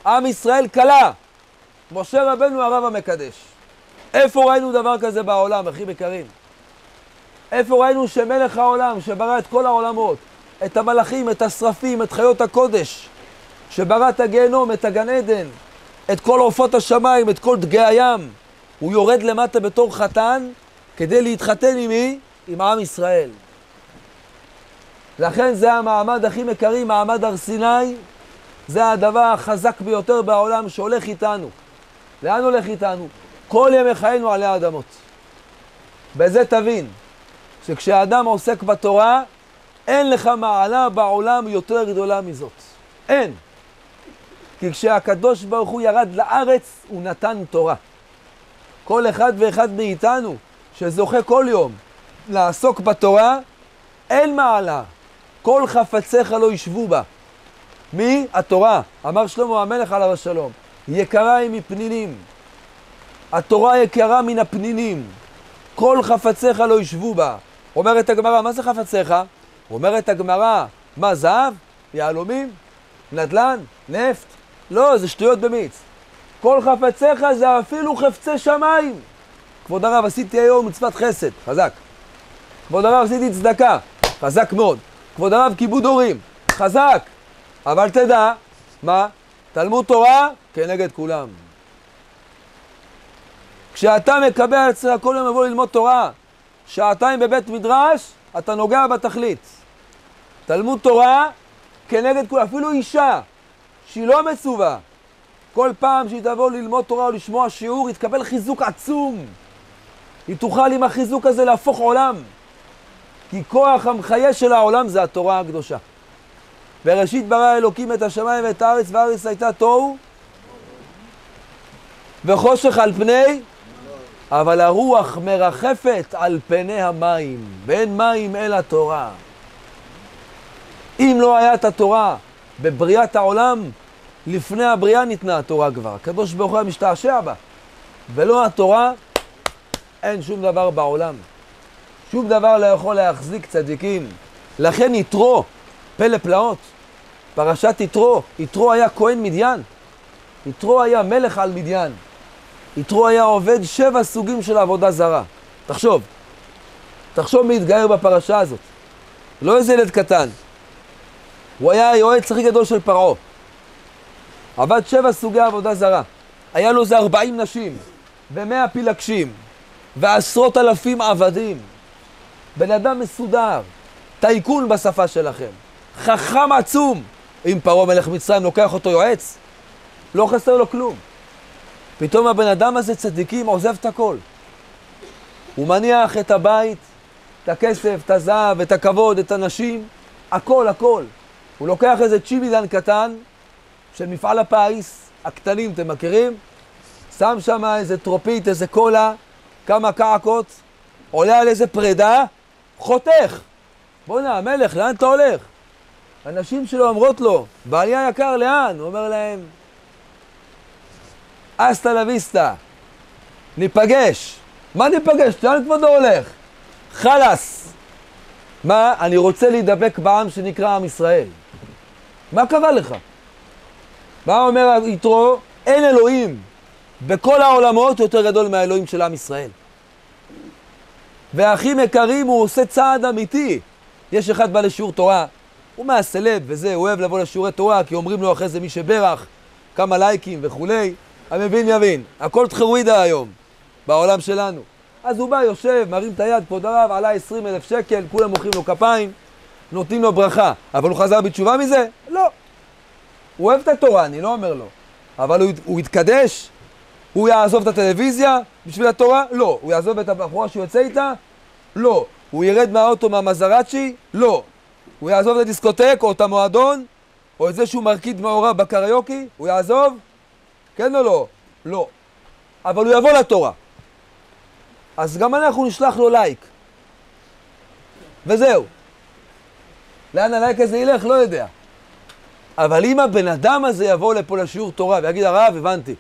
עם ישראל כלה. משה רבנו הרב המקדש. איפה ראינו דבר כזה בעולם, אחים יקרים? איפה ראינו שמלך העולם, שברא את כל העולמות, את המלאכים, את השרפים, את חיות הקודש, שברא את הגיהנום, את הגן עדן, את כל עופות השמיים, את כל דגי הים, הוא יורד למטה בתור חתן כדי להתחתן עם מי? עם עם ישראל. לכן זה המעמד הכי מקרי, מעמד הר סיני, זה הדבר החזק ביותר בעולם שהולך איתנו. לאן הולך איתנו? כל ימי חיינו עלי האדמות. בזה תבין, שכשאדם עוסק בתורה, אין לך מעלה בעולם יותר גדולה מזאת. אין. כי כשהקדוש ברוך הוא ירד לארץ, הוא נתן תורה. כל אחד ואחד מאיתנו שזוכה כל יום לעסוק בתורה, אין מעלה. כל חפציך לא ישבו בה. מי? התורה. אמר שלמה המלך עליו השלום, יקרה היא מפנינים. התורה יקרה מן הפנינים. כל חפציך לא ישבו בה. אומרת הגמרא, מה זה חפציך? אומרת הגמרא, מה זהב? יהלומים? נדל"ן? נפט? לא, זה שטויות במיץ. כל חפציך זה אפילו חפצי שמיים. כבוד הרב, עשיתי היום מצוות חסד, חזק. כבוד הרב, עשיתי צדקה, חזק מאוד. כבוד הרב, כיבוד הורים, חזק. אבל תדע, מה? תלמוד תורה כנגד כולם. כשאתה מקבל על עצמך כל יום לבוא ללמוד תורה, שעתיים בבית מדרש, אתה נוגע בתכלית. תלמוד תורה כנגד כולם, אפילו אישה שהיא לא מצווה, כל פעם שהיא תבוא ללמוד תורה או לשמוע שיעור, היא תקבל חיזוק עצום. היא תוכל עם החיזוק הזה להפוך עולם. כי כוח המחיה של העולם זה התורה הקדושה. בראשית ברא אלוקים את השמיים ואת הארץ, והארץ הייתה תוהו וחושך על פני, אבל הרוח מרחפת על פני המים, ואין מים אלא תורה. אם לא היה את התורה בבריאת העולם, לפני הבריאה ניתנה התורה כבר. הקדוש ברוך הוא משתעשע בה. ולא התורה, אין שום דבר בעולם. שום דבר לא יכול להחזיק צדיקים. לכן יתרו, פלא פלאות, פרשת יתרו, יתרו היה כהן מדיין. יתרו היה מלך על מדיין. יתרו היה עובד שבע סוגים של עבודה זרה. תחשוב, תחשוב מי התגייר בפרשה הזאת. לא איזה ילד קטן. הוא היה היועץ הכי גדול של פרעה. עבד שבע סוגי עבודה זרה. היה לו איזה ארבעים נשים, ומאה פילגשים, ועשרות אלפים עבדים. בן אדם מסודר, טייקון בשפה שלכם, חכם עצום. אם פרעה מלך מצרים לוקח אותו יועץ, לא חסר לו כלום. פתאום הבן אדם הזה צדיקים עוזב את הכל. הוא מניח את הבית, את הכסף, את הזהב, את הכבוד, את הנשים, הכל, הכל. הוא לוקח איזה צ'ימידן קטן של מפעל הפיס, הקטנים, אתם מכירים? שם שם איזה טרופית, איזה קולה, כמה קעקות, עולה על איזה פרידה, חותך. בוא'נה, המלך, לאן אתה הולך? הנשים שלו אומרות לו, בעלי היקר, לאן? הוא אומר להם, אסטה לוויסטה, ניפגש. מה ניפגש? לאן כבודו הולך? חלאס. מה? אני רוצה להידבק בעם שנקרא עם ישראל. מה קרה לך? מה אומר יתרו? אין אלוהים בכל העולמות יותר גדול מהאלוהים של עם ישראל. והאחים יקרים, הוא עושה צעד אמיתי. יש אחד בא לשיעור תורה, הוא מהסלב וזה, הוא אוהב לבוא לשיעורי תורה, כי אומרים לו אחרי זה מי שברך, כמה לייקים וכולי. המבין יבין, הכל תחרוידה היום, בעולם שלנו. אז הוא בא, יושב, מרים את היד, כבוד הרב, עלה 20 אלף שקל, כולם מוחאים לו כפיים, נותנים לו ברכה. אבל הוא חזר בתשובה מזה? לא. הוא אוהב את התורה, אני לא אומר לו. אבל הוא, הוא יתקדש? הוא יעזוב את הטלוויזיה בשביל התורה? לא. הוא יעזוב את הבחורה שהוא יוצא איתה? לא. הוא ירד מהאוטו מהמזרצ'י? לא. הוא יעזוב את הדיסקוטק או את המועדון? או את זה שהוא מרקיד מעורב בקריוקי? הוא יעזוב? כן או לא? לא. אבל הוא יבוא לתורה. אז גם אנחנו נשלח לו לייק. וזהו. לאן הלייק הזה ילך? לא יודע. אבל אם הבן אדם הזה יבוא לפה לשיעור תורה ויגיד, הרב, הבנתי.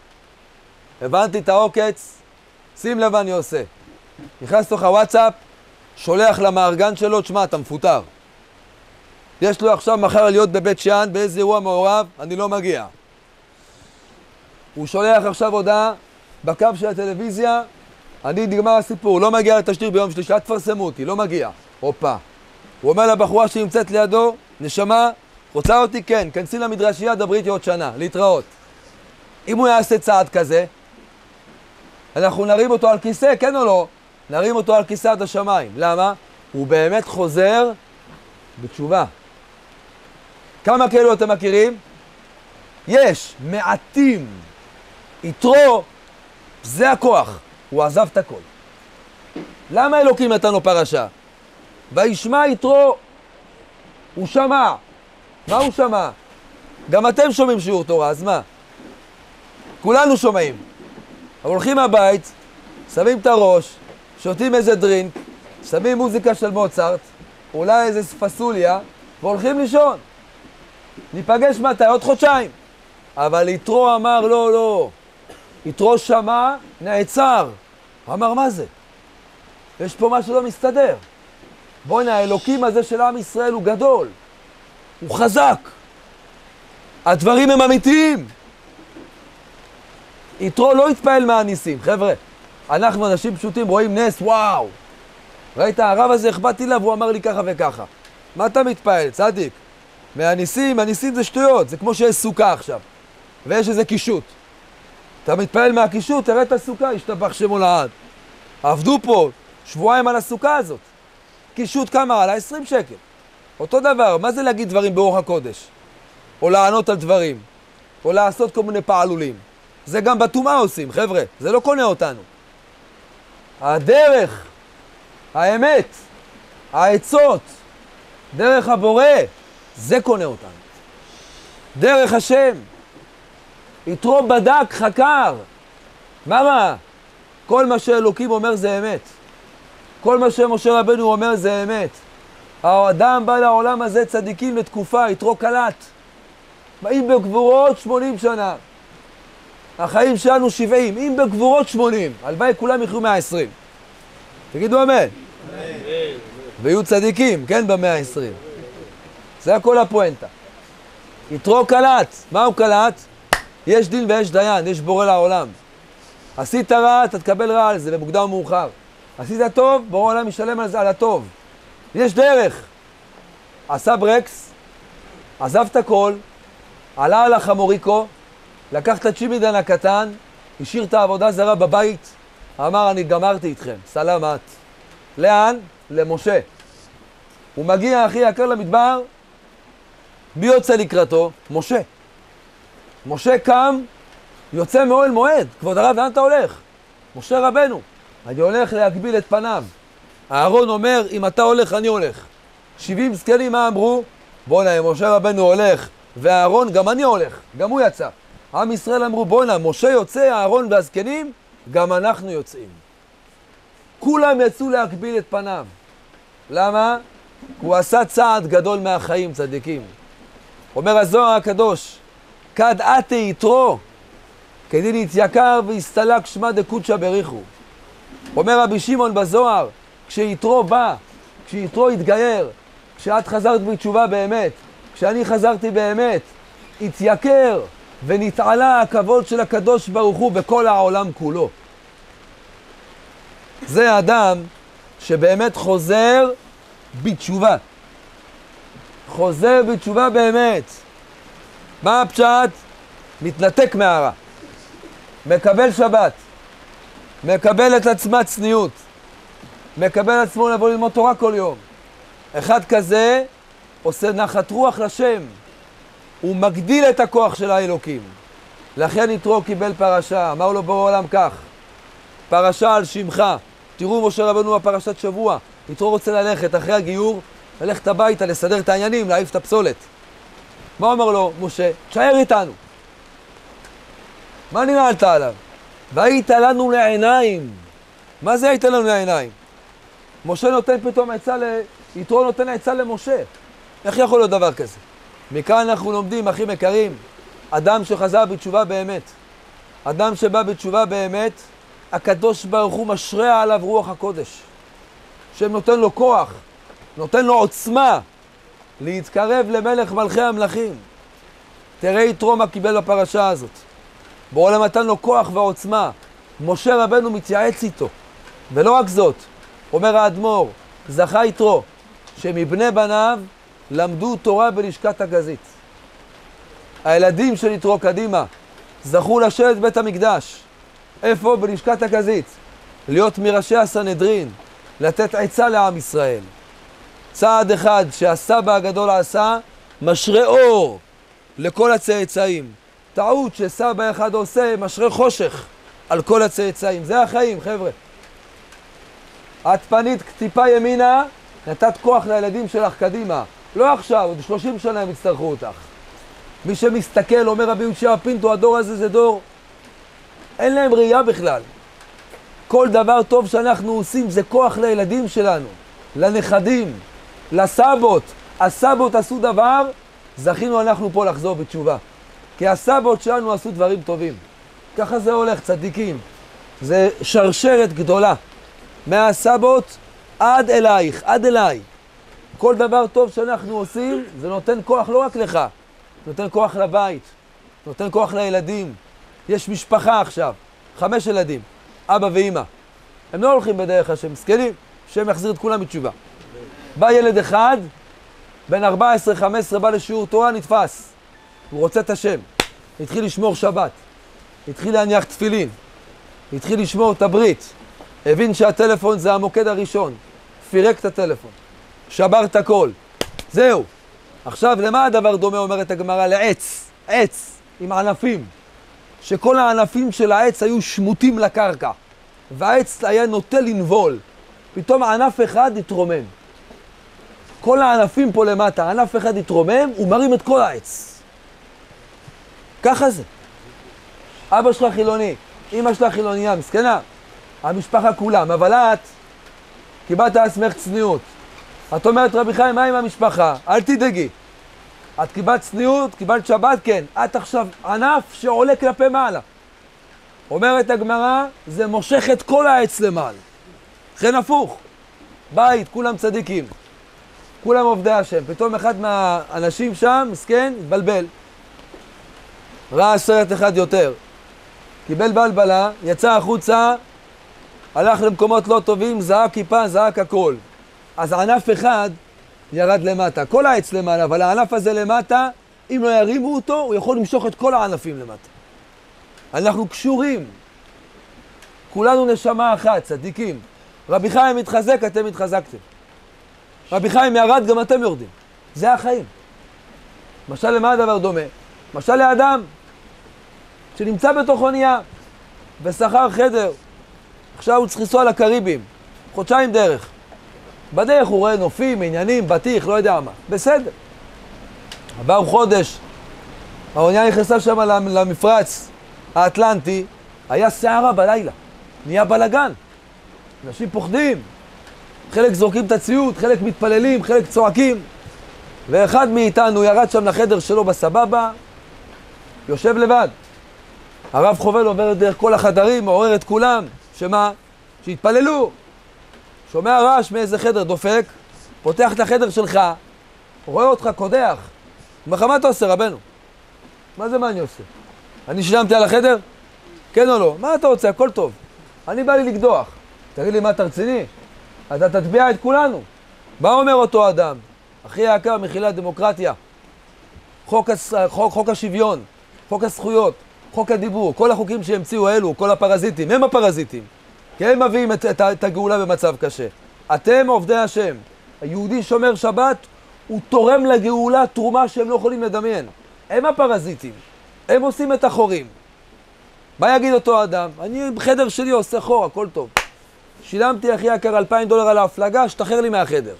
הבנתי את העוקץ, שים לב מה אני עושה. נכנס לתוך הוואטסאפ, שולח למארגן שלו, תשמע, אתה מפוטר. יש לו עכשיו מחר להיות בבית שאן, באיזה אירוע מעורב, אני לא מגיע. הוא שולח עכשיו הודעה בקו של הטלוויזיה, אני נגמר הסיפור, לא מגיע לתשדיר ביום שלישי, אל תפרסמו אותי, לא מגיע. הופה. הוא אומר לבחורה שנמצאת לידו, נשמה, רוצה אותי? כן, כנסי למדרשייה, דברי איתי עוד שנה, להתראות. אם הוא יעשה צעד כזה, אנחנו נרים אותו על כיסא, כן או לא? נרים אותו על כיסא עד השמיים. למה? הוא באמת חוזר בתשובה. כמה כאלו אתם מכירים? יש, מעטים. יתרו, זה הכוח. הוא עזב את הכל. למה אלוקים נתן לו פרשה? וישמע יתרו, הוא שמע. מה הוא שמע? גם אתם שומעים שיעור תורה, אז מה? כולנו שומעים. הולכים הבית, שמים את הראש, שותים איזה דרינק, שמים מוזיקה של מוצרט, אולי איזה פסוליה, והולכים לישון. ניפגש מתי? עוד חודשיים. אבל יתרו אמר, לא, לא. יתרו שמע, נעצר. אמר, מה זה? יש פה משהו לא מסתדר. בוא'נה, האלוקים הזה של עם ישראל הוא גדול. הוא חזק. הדברים הם אמיתיים. יתרו לא התפעל מהניסים. חבר'ה, אנחנו אנשים פשוטים רואים נס, וואו. ראית, הרב הזה אכפת אליו, הוא אמר לי ככה וככה. מה אתה מתפעל, צדיק? מהניסים, הניסים זה שטויות, זה כמו שיש סוכה עכשיו, ויש איזה קישוט. אתה מתפעל מהקישוט, תראה את הסוכה, השתבח שמו לעד. עבדו פה שבועיים על הסוכה הזאת. קישוט כמה עלה? 20 שקל. אותו דבר, מה זה להגיד דברים באורח הקודש? או לענות על דברים, או לעשות כל מיני פעלולים. זה גם בטומאה עושים, חבר'ה, זה לא קונה אותנו. הדרך, האמת, העצות, דרך הבורא, זה קונה אותנו. דרך השם. יתרו בדק, חקר. מה מה? כל מה שאלוקים אומר זה אמת. כל מה שמשה רבנו אומר זה אמת. האדם בא לעולם הזה צדיקים לתקופה, יתרו קלט. באים בגבורות 80 שנה. החיים שלנו 70, אם בגבורות 80, הלוואי כולם יחיו 120. תגידו אמן. ויהיו צדיקים, כן, במאה ה-20. זה הכל הפואנטה. יתרו קלט. מה הוא קלט? יש דין ויש דיין, יש בורא לעולם. עשית רע, אתה תקבל רע על זה, במוקדם או מאוחר. עשית טוב, בורא העולם ישלם על זה, על הטוב. יש דרך. עשה ברקס, עזב את הכל, עלה על החמוריקו, לקח את הצ'ימידן הקטן, השאיר את העבודה זרה בבית, אמר, אני גמרתי איתכם, סלמת. לאן? למשה. הוא מגיע, אחי יקר למדבר, מי יוצא לקראתו? משה. משה קם, יוצא מאוהל מועד. כבוד הרב, לאן אתה הולך? משה רבנו. אני הולך להגביל את פניו. אהרון אומר, אם אתה הולך, אני הולך. 70 זקנים, מה אמרו? בואנה, אם משה רבנו הולך, ואהרון, גם אני הולך. גם הוא יצא. עם ישראל אמרו, בואנה, משה יוצא, אהרון והזקנים, גם אנחנו יוצאים. כולם יצאו להגביל את פניו. למה? הוא עשה צעד גדול מהחיים, צדיקים. אומר הזוהר הקדוש, כד אתי יתרו, כדי להתייקר והסתלק שמע דקודשא בריחו. אומר רבי שמעון בזוהר, כשיתרו בא, כשיתרו התגייר, כשאת חזרת בתשובה באמת, כשאני חזרתי באמת, התייקר ונתעלה הכבוד של הקדוש ברוך הוא בכל העולם כולו. זה אדם שבאמת חוזר בתשובה. חוזר בתשובה באמת. מה הפשט? מתנתק מהרע. מקבל שבת. מקבל את עצמה צניעות. מקבל עצמו לבוא ללמוד תורה כל יום. אחד כזה עושה נחת רוח לשם. הוא מגדיל את הכוח של האלוקים. לכן יתרו קיבל פרשה, אמר לו בורא עולם כך, פרשה על שמך. תראו משה רבנו בפרשת שבוע, יתרו רוצה ללכת אחרי הגיור, ללכת הביתה, לסדר את העניינים, להעיף את הפסולת. מה אומר לו משה? תשאר איתנו. מה נראה עליו? והיית לנו לעיניים. מה זה היית לנו לעיניים? משה נותן פתאום עצה, ל... יתרו נותן עצה למשה. איך יכול להיות דבר כזה? מכאן אנחנו לומדים, אחים יקרים, אדם שחזר בתשובה באמת, אדם שבא בתשובה באמת, הקדוש ברוך הוא משרה עליו רוח הקודש. שנותן לו כוח, נותן לו עוצמה להתקרב למלך מלכי המלכים. תראה יתרו מה קיבל בפרשה הזאת. בעולם נתן לו כוח ועוצמה. משה רבנו מתייעץ איתו. ולא רק זאת, אומר האדמו"ר, זכה יתרו, שמבני בניו למדו תורה בלשכת הגזית. הילדים של יתרו קדימה זכו לשבת בית המקדש. איפה? בלשכת הגזית. להיות מראשי הסנהדרין, לתת עצה לעם ישראל. צעד אחד שהסבא הגדול עשה, משרה אור לכל הצאצאים. טעות שסבא אחד עושה, משרה חושך על כל הצאצאים. זה החיים, חבר'ה. את פנית טיפה ימינה, נתת כוח לילדים שלך קדימה. לא עכשיו, עוד 30 שנה הם יצטרכו אותך. מי שמסתכל, אומר רבי יהושע פינטו, הדור הזה זה דור, אין להם ראייה בכלל. כל דבר טוב שאנחנו עושים זה כוח לילדים שלנו, לנכדים, לסבות. הסבות עשו דבר, זכינו אנחנו פה לחזור בתשובה. כי הסבות שלנו עשו דברים טובים. ככה זה הולך, צדיקים. זה שרשרת גדולה. מהסבות עד אלייך, עד אליי. כל דבר טוב שאנחנו עושים, זה נותן כוח לא רק לך, נותן כוח לבית, נותן כוח לילדים. יש משפחה עכשיו, חמש ילדים, אבא ואימא. הם לא הולכים בדרך השם, מסכנים, השם יחזיר את כולם בתשובה. בא ילד אחד, בן 14-15, בא לשיעור תורה, נתפס. הוא רוצה את השם. התחיל לשמור שבת. התחיל להניח תפילין. התחיל לשמור את הברית. הבין שהטלפון זה המוקד הראשון. פירק את הטלפון. שבר את הכל. זהו. עכשיו, למה הדבר דומה, אומרת הגמרא? לעץ. עץ עם ענפים. שכל הענפים של העץ היו שמוטים לקרקע. והעץ היה נוטה לנבול. פתאום ענף אחד התרומם. כל הענפים פה למטה, ענף אחד התרומם, הוא מרים את כל העץ. ככה זה. אבא שלך חילוני, אמא שלך חילוניה, מסכנה, המשפחה כולם, אבל את קיבלת על עצמך צניעות. את אומרת, רבי חיים, מה עם המשפחה? אל תדאגי. את קיבלת צניעות, קיבלת שבת, כן. את עכשיו ענף שעולה כלפי מעלה. אומרת הגמרא, זה מושך את כל העץ למעלה. לכן הפוך. בית, כולם צדיקים. כולם עובדי השם. פתאום אחד מהאנשים שם, מסכן, התבלבל. ראה סרט אחד יותר. קיבל בלבלה, יצא החוצה, הלך למקומות לא טובים, זעק כיפה, זעק הכל. אז ענף אחד ירד למטה. כל העץ למעלה, אבל הענף הזה למטה, אם לא ירימו אותו, הוא יכול למשוך את כל הענפים למטה. אנחנו קשורים. כולנו נשמה אחת, צדיקים. רבי חיים מתחזק, אתם התחזקתם. רבי חיים ירד, גם אתם יורדים. זה החיים. משל למה הדבר דומה? משל לאדם שנמצא בתוך אונייה ושכר חדר. עכשיו הוא צריך לנסוע לקריבים, חודשיים דרך. בדרך הוא רואה נופים, עניינים, בטיח, לא יודע מה. בסדר. עבר חודש, האונייה נכנסה שם למפרץ האטלנטי, היה סערה בלילה, נהיה בלאגן. אנשים פוחדים, חלק זורקים את הציוד, חלק מתפללים, חלק צועקים. ואחד מאיתנו ירד שם לחדר שלו בסבבה, יושב לבד. הרב חובל עובר דרך כל החדרים, מעורר את כולם, שמה? שיתפללו. שומע רעש מאיזה חדר, דופק, פותח את החדר שלך, רואה אותך קודח. אומר לך, מה אתה עושה, רבנו? מה זה מה אני עושה? אני שילמתי על החדר? כן או לא? מה אתה רוצה? הכל טוב. אני בא לי לקדוח. תגיד לי, מה אתה רציני? אתה תטביע את כולנו. מה אומר אותו אדם? הכי יקר, מחילה דמוקרטיה. חוק. חוק, חוק השוויון, חוק הזכויות, חוק הדיבור, כל החוקים שהמציאו אלו, כל הפרזיטים, הם הפרזיטים. כי הם מביאים את, את, את הגאולה במצב קשה. אתם עובדי השם. היהודי שומר שבת, הוא תורם לגאולה תרומה שהם לא יכולים לדמיין. הם הפרזיטים. הם עושים את החורים. מה יגיד אותו אדם? אני בחדר שלי עושה חור, הכל טוב. שילמתי הכי יקר אלפיים דולר על ההפלגה, שתחרר לי מהחדר.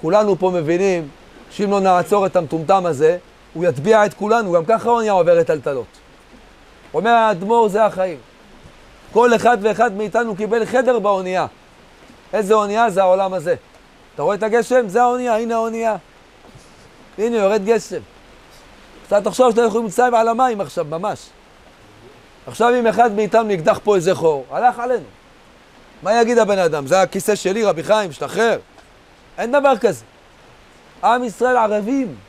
כולנו פה מבינים שאם לא נעצור את המטומטם הזה, הוא יטביע את כולנו, גם ככה האונייה עוברת טלטלות. אומר האדמו"ר, זה החיים. כל אחד ואחד מאיתנו קיבל חדר באונייה. איזה אונייה? זה העולם הזה. אתה רואה את הגשם? זה האונייה, הנה האונייה. הנה, יורד גשם. אתה תחשוב יכול למצוא על המים עכשיו, ממש. עכשיו אם אחד מאיתנו יקדח פה איזה חור, הלך עלינו. מה יגיד הבן אדם? זה הכיסא שלי, רבי חיים, שתחרר. אין דבר כזה. עם ישראל ערבים.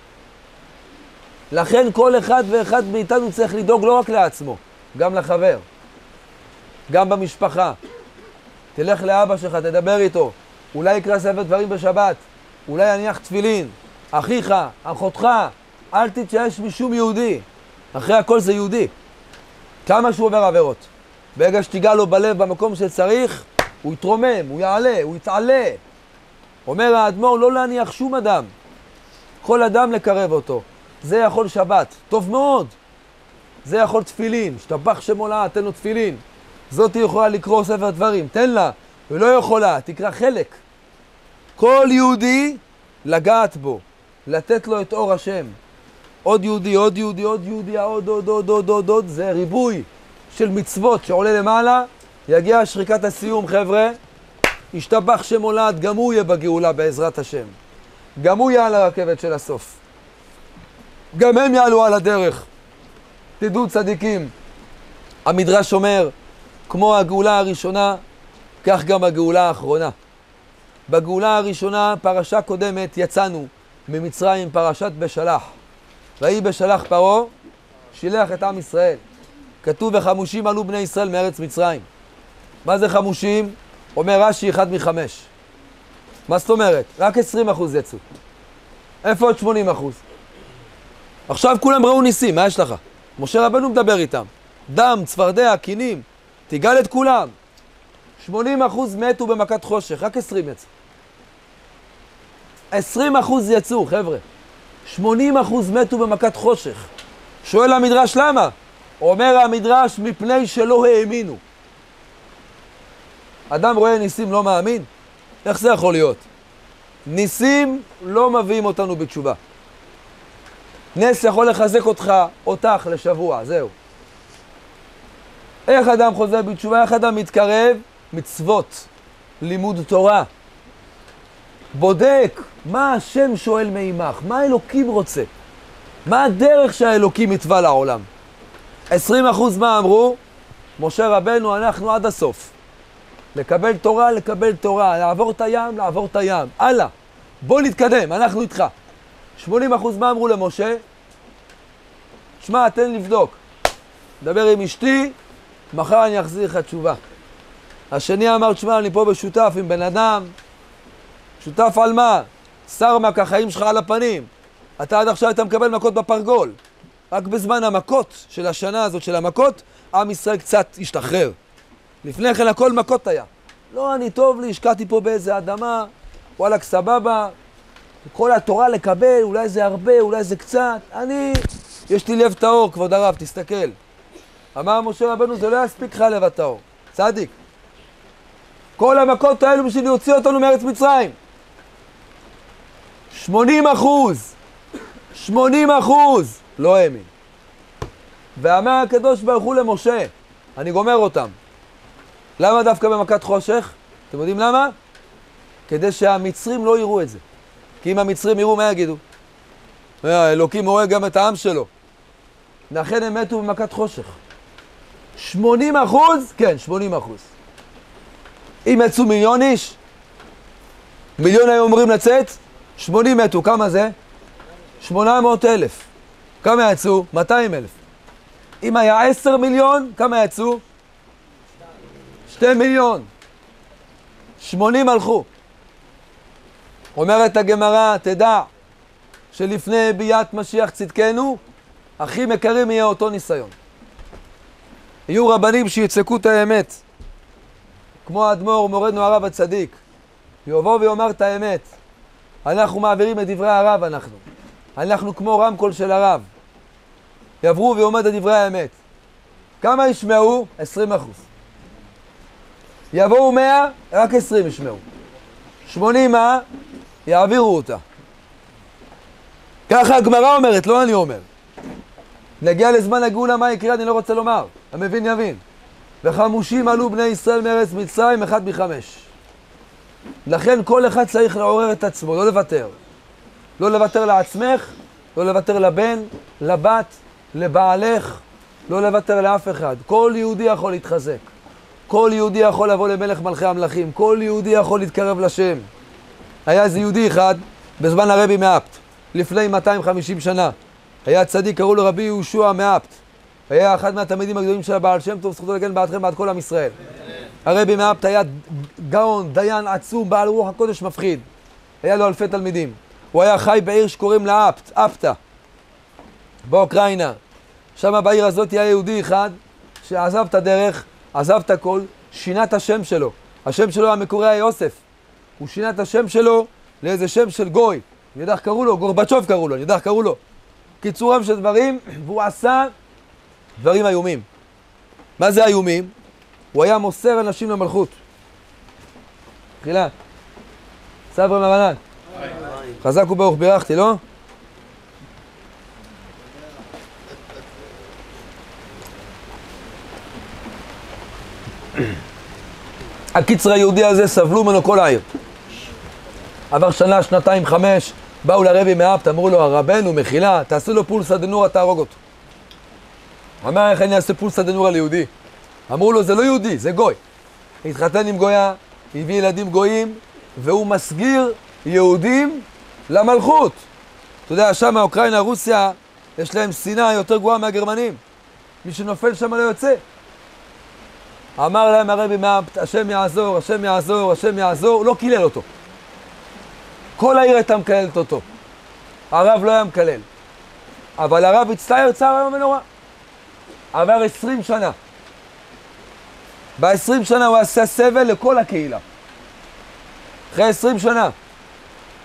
לכן כל אחד ואחד מאיתנו צריך לדאוג לא רק לעצמו, גם לחבר, גם במשפחה. תלך לאבא שלך, תדבר איתו, אולי יקרא ספר דברים בשבת, אולי יניח תפילין, אחיך, אחותך, אל תתייאש משום יהודי. אחרי הכל זה יהודי. כמה שהוא עובר עבירות. ברגע שתיגע לו בלב במקום שצריך, הוא יתרומם, הוא יעלה, הוא יתעלה. אומר האדמו"ר, לא להניח שום אדם. כל אדם לקרב אותו. זה יכול שבת, טוב מאוד. זה יכול תפילין, שתבח שמו לה, תן לו תפילין. זאתי יכולה לקרוא ספר דברים, תן לה. ולא יכולה, תקרא חלק. כל יהודי, לגעת בו, לתת לו את אור השם. עוד יהודי, עוד יהודי, עוד יהודי, עוד, עוד, עוד, עוד, עוד, עוד, זה ריבוי של מצוות שעולה למעלה, יגיע שריקת הסיום, חבר'ה, ישתבח שמולד, גם הוא יהיה בגאולה בעזרת השם. גם הוא יהיה על הרכבת של הסוף. גם הם יעלו על הדרך. תדעו צדיקים, המדרש אומר, כמו הגאולה הראשונה, כך גם הגאולה האחרונה. בגאולה הראשונה, פרשה קודמת, יצאנו ממצרים, פרשת בשלח. ויהי בשלח פרעה, שילח את עם ישראל. כתוב וחמושים עלו בני ישראל מארץ מצרים. מה זה חמושים? אומר רש"י אחד מחמש. מה זאת אומרת? רק 20 אחוז יצאו. איפה עוד 80 אחוז? עכשיו כולם ראו ניסים, מה יש לך? משה רבנו מדבר איתם. דם, צפרדע, קינים, תיגל את כולם. 80 אחוז מתו במכת חושך, רק 20 יצאו. 20 אחוז יצאו, חבר'ה. 80 אחוז מתו במכת חושך. שואל המדרש למה? אומר המדרש, מפני שלא האמינו. אדם רואה ניסים לא מאמין? איך זה יכול להיות? ניסים לא מביאים אותנו בתשובה. נס יכול לחזק אותך, אותך, לשבוע, זהו. איך אדם חוזר בתשובה? איך אדם מתקרב? מצוות, לימוד תורה. בודק מה השם שואל מעמך, מה אלוקים רוצה, מה הדרך שהאלוקים התווה לעולם. 20% מה אמרו? משה רבנו, אנחנו עד הסוף. לקבל תורה, לקבל תורה, לעבור את הים, לעבור את הים. הלאה, בוא נתקדם, אנחנו איתך. 80% מה אמרו למשה? שמע, תן לבדוק. דבר עם אשתי, מחר אני אחזיר לך תשובה. השני אמר, תשמע, אני פה בשותף עם בן אדם, שותף על מה? שר מכה חיים שלך על הפנים. אתה עד עכשיו היית מקבל מכות בפרגול. רק בזמן המכות של השנה הזאת, של המכות, עם ישראל קצת השתחרר. לפני כן הכל מכות היה. לא, אני טוב לי, השקעתי פה באיזה אדמה, וואלכ, סבבה. כל התורה לקבל, אולי זה הרבה, אולי זה קצת. אני, יש לי לב טהור, כבוד הרב, תסתכל. אמר משה רבנו, זה לא יספיק לך לב הטהור. צדיק. כל המכות האלו בשביל להוציא אותנו מארץ מצרים. 80 אחוז, 80 אחוז, לא האמין. ואמר הקדוש ברוך הוא למשה, אני גומר אותם. למה דווקא במכת חושך? אתם יודעים למה? כדי שהמצרים לא יראו את זה. כי אם המצרים יראו, מה יגידו? אה, אלוקים הורג גם את העם שלו. לכן הם מתו במכת חושך. 80 אחוז? כן, 80 אחוז. אם יצאו מיליון איש, מיליון היו אמורים לצאת, 80 מתו, כמה זה? 800 אלף. כמה יצאו? 200 אלף. אם היה 10 מיליון, כמה יצאו? 2 מיליון. 80 הלכו. אומרת הגמרא, תדע שלפני ביאת משיח צדקנו, הכי מקרים יהיה אותו ניסיון. יהיו רבנים שיצעקו את האמת, כמו האדמו"ר, מורנו הרב הצדיק. יבוא ויאמר את האמת. אנחנו מעבירים את דברי הרב, אנחנו. אנחנו כמו רמקול של הרב. יעברו ויאמר את דברי האמת. כמה ישמעו? 20 אחוז. יבואו 100, רק 20 ישמעו. 80 מה? יעבירו אותה. ככה הגמרא אומרת, לא אני אומר. נגיע לזמן הגאולה, מה יקרה, אני לא רוצה לומר. המבין יבין. וחמושים עלו בני ישראל מארץ מצרים, אחד מחמש. לכן כל אחד צריך לעורר את עצמו, לא לוותר. לא לוותר לעצמך, לא לוותר לבן, לבת, לבעלך, לא לוותר לאף אחד. כל יהודי יכול להתחזק. כל יהודי יכול לבוא למלך מלכי המלכים, כל יהודי יכול להתקרב לשם. היה איזה יהודי אחד בזמן הרבי מאפט, לפני 250 שנה. היה צדיק, קראו לו רבי יהושע מאפט. היה אחד מהתלמידים הגדולים של הבעל שם טוב, זכותו לגן בעדכם בעד כל עם ישראל. הרבי מאפט היה גאון, דיין עצום, בעל רוח הקודש מפחיד. היה לו אלפי תלמידים. הוא היה חי בעיר שקוראים לה אפט, אפטה, באוקראינה. שם בעיר הזאת היה יהודי אחד שעזב את הדרך, עזב את הכל, שינה את השם שלו. השם שלו המקורי היה יוסף. הוא שינה את השם שלו לאיזה שם של גוי. אני יודע איך קראו לו, גורבצ'וב קראו לו, אני יודע איך קראו לו. קיצורם של דברים, והוא עשה דברים איומים. מה זה איומים? הוא היה מוסר אנשים למלכות. תחילה. סברה מרנן. חזק וברוך בירכתי, לא? הקיצר היהודי הזה סבלו ממנו כל העיר. עבר שנה, שנתיים, חמש, באו לרבי מאפת, אמרו לו, הרבנו, מחילה, תעשו לו פולסא דנורא, תהרוג אותו. אמר, איך אני אעשה פולסא דנורא ליהודי? אמרו לו, זה לא יהודי, זה גוי. התחתן עם גויה, הביא ילדים גויים, והוא מסגיר יהודים למלכות. אתה יודע, שם, אוקראינה, רוסיה, יש להם שנאה יותר גרועה מהגרמנים. מי שנופל שם לא יוצא. אמר להם הרבי מאפט, השם יעזור, השם יעזור, השם יעזור, לא קילל אותו. כל העיר הייתה מקללת אותו. הרב לא היה מקלל. אבל הרב הצטער צער היום ונורא. עבר עשרים שנה. בעשרים שנה הוא עשה סבל לכל הקהילה. אחרי עשרים שנה,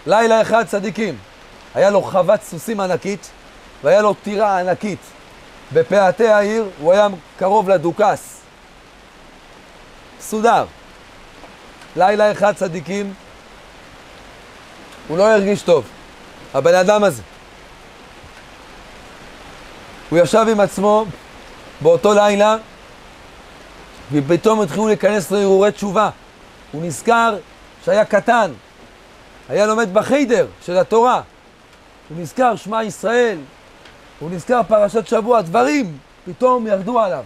לילה אחד צדיקים, היה לו חוות סוסים ענקית והיה לו טירה ענקית. בפאתי העיר הוא היה קרוב לדוכס. סודר. לילה אחד צדיקים, הוא לא הרגיש טוב, הבן אדם הזה. הוא ישב עם עצמו באותו לילה, ופתאום התחילו להיכנס לו הרהורי תשובה. הוא נזכר שהיה קטן, היה לומד בחיידר של התורה. הוא נזכר שמע ישראל, הוא נזכר פרשת שבוע, דברים פתאום ירדו עליו,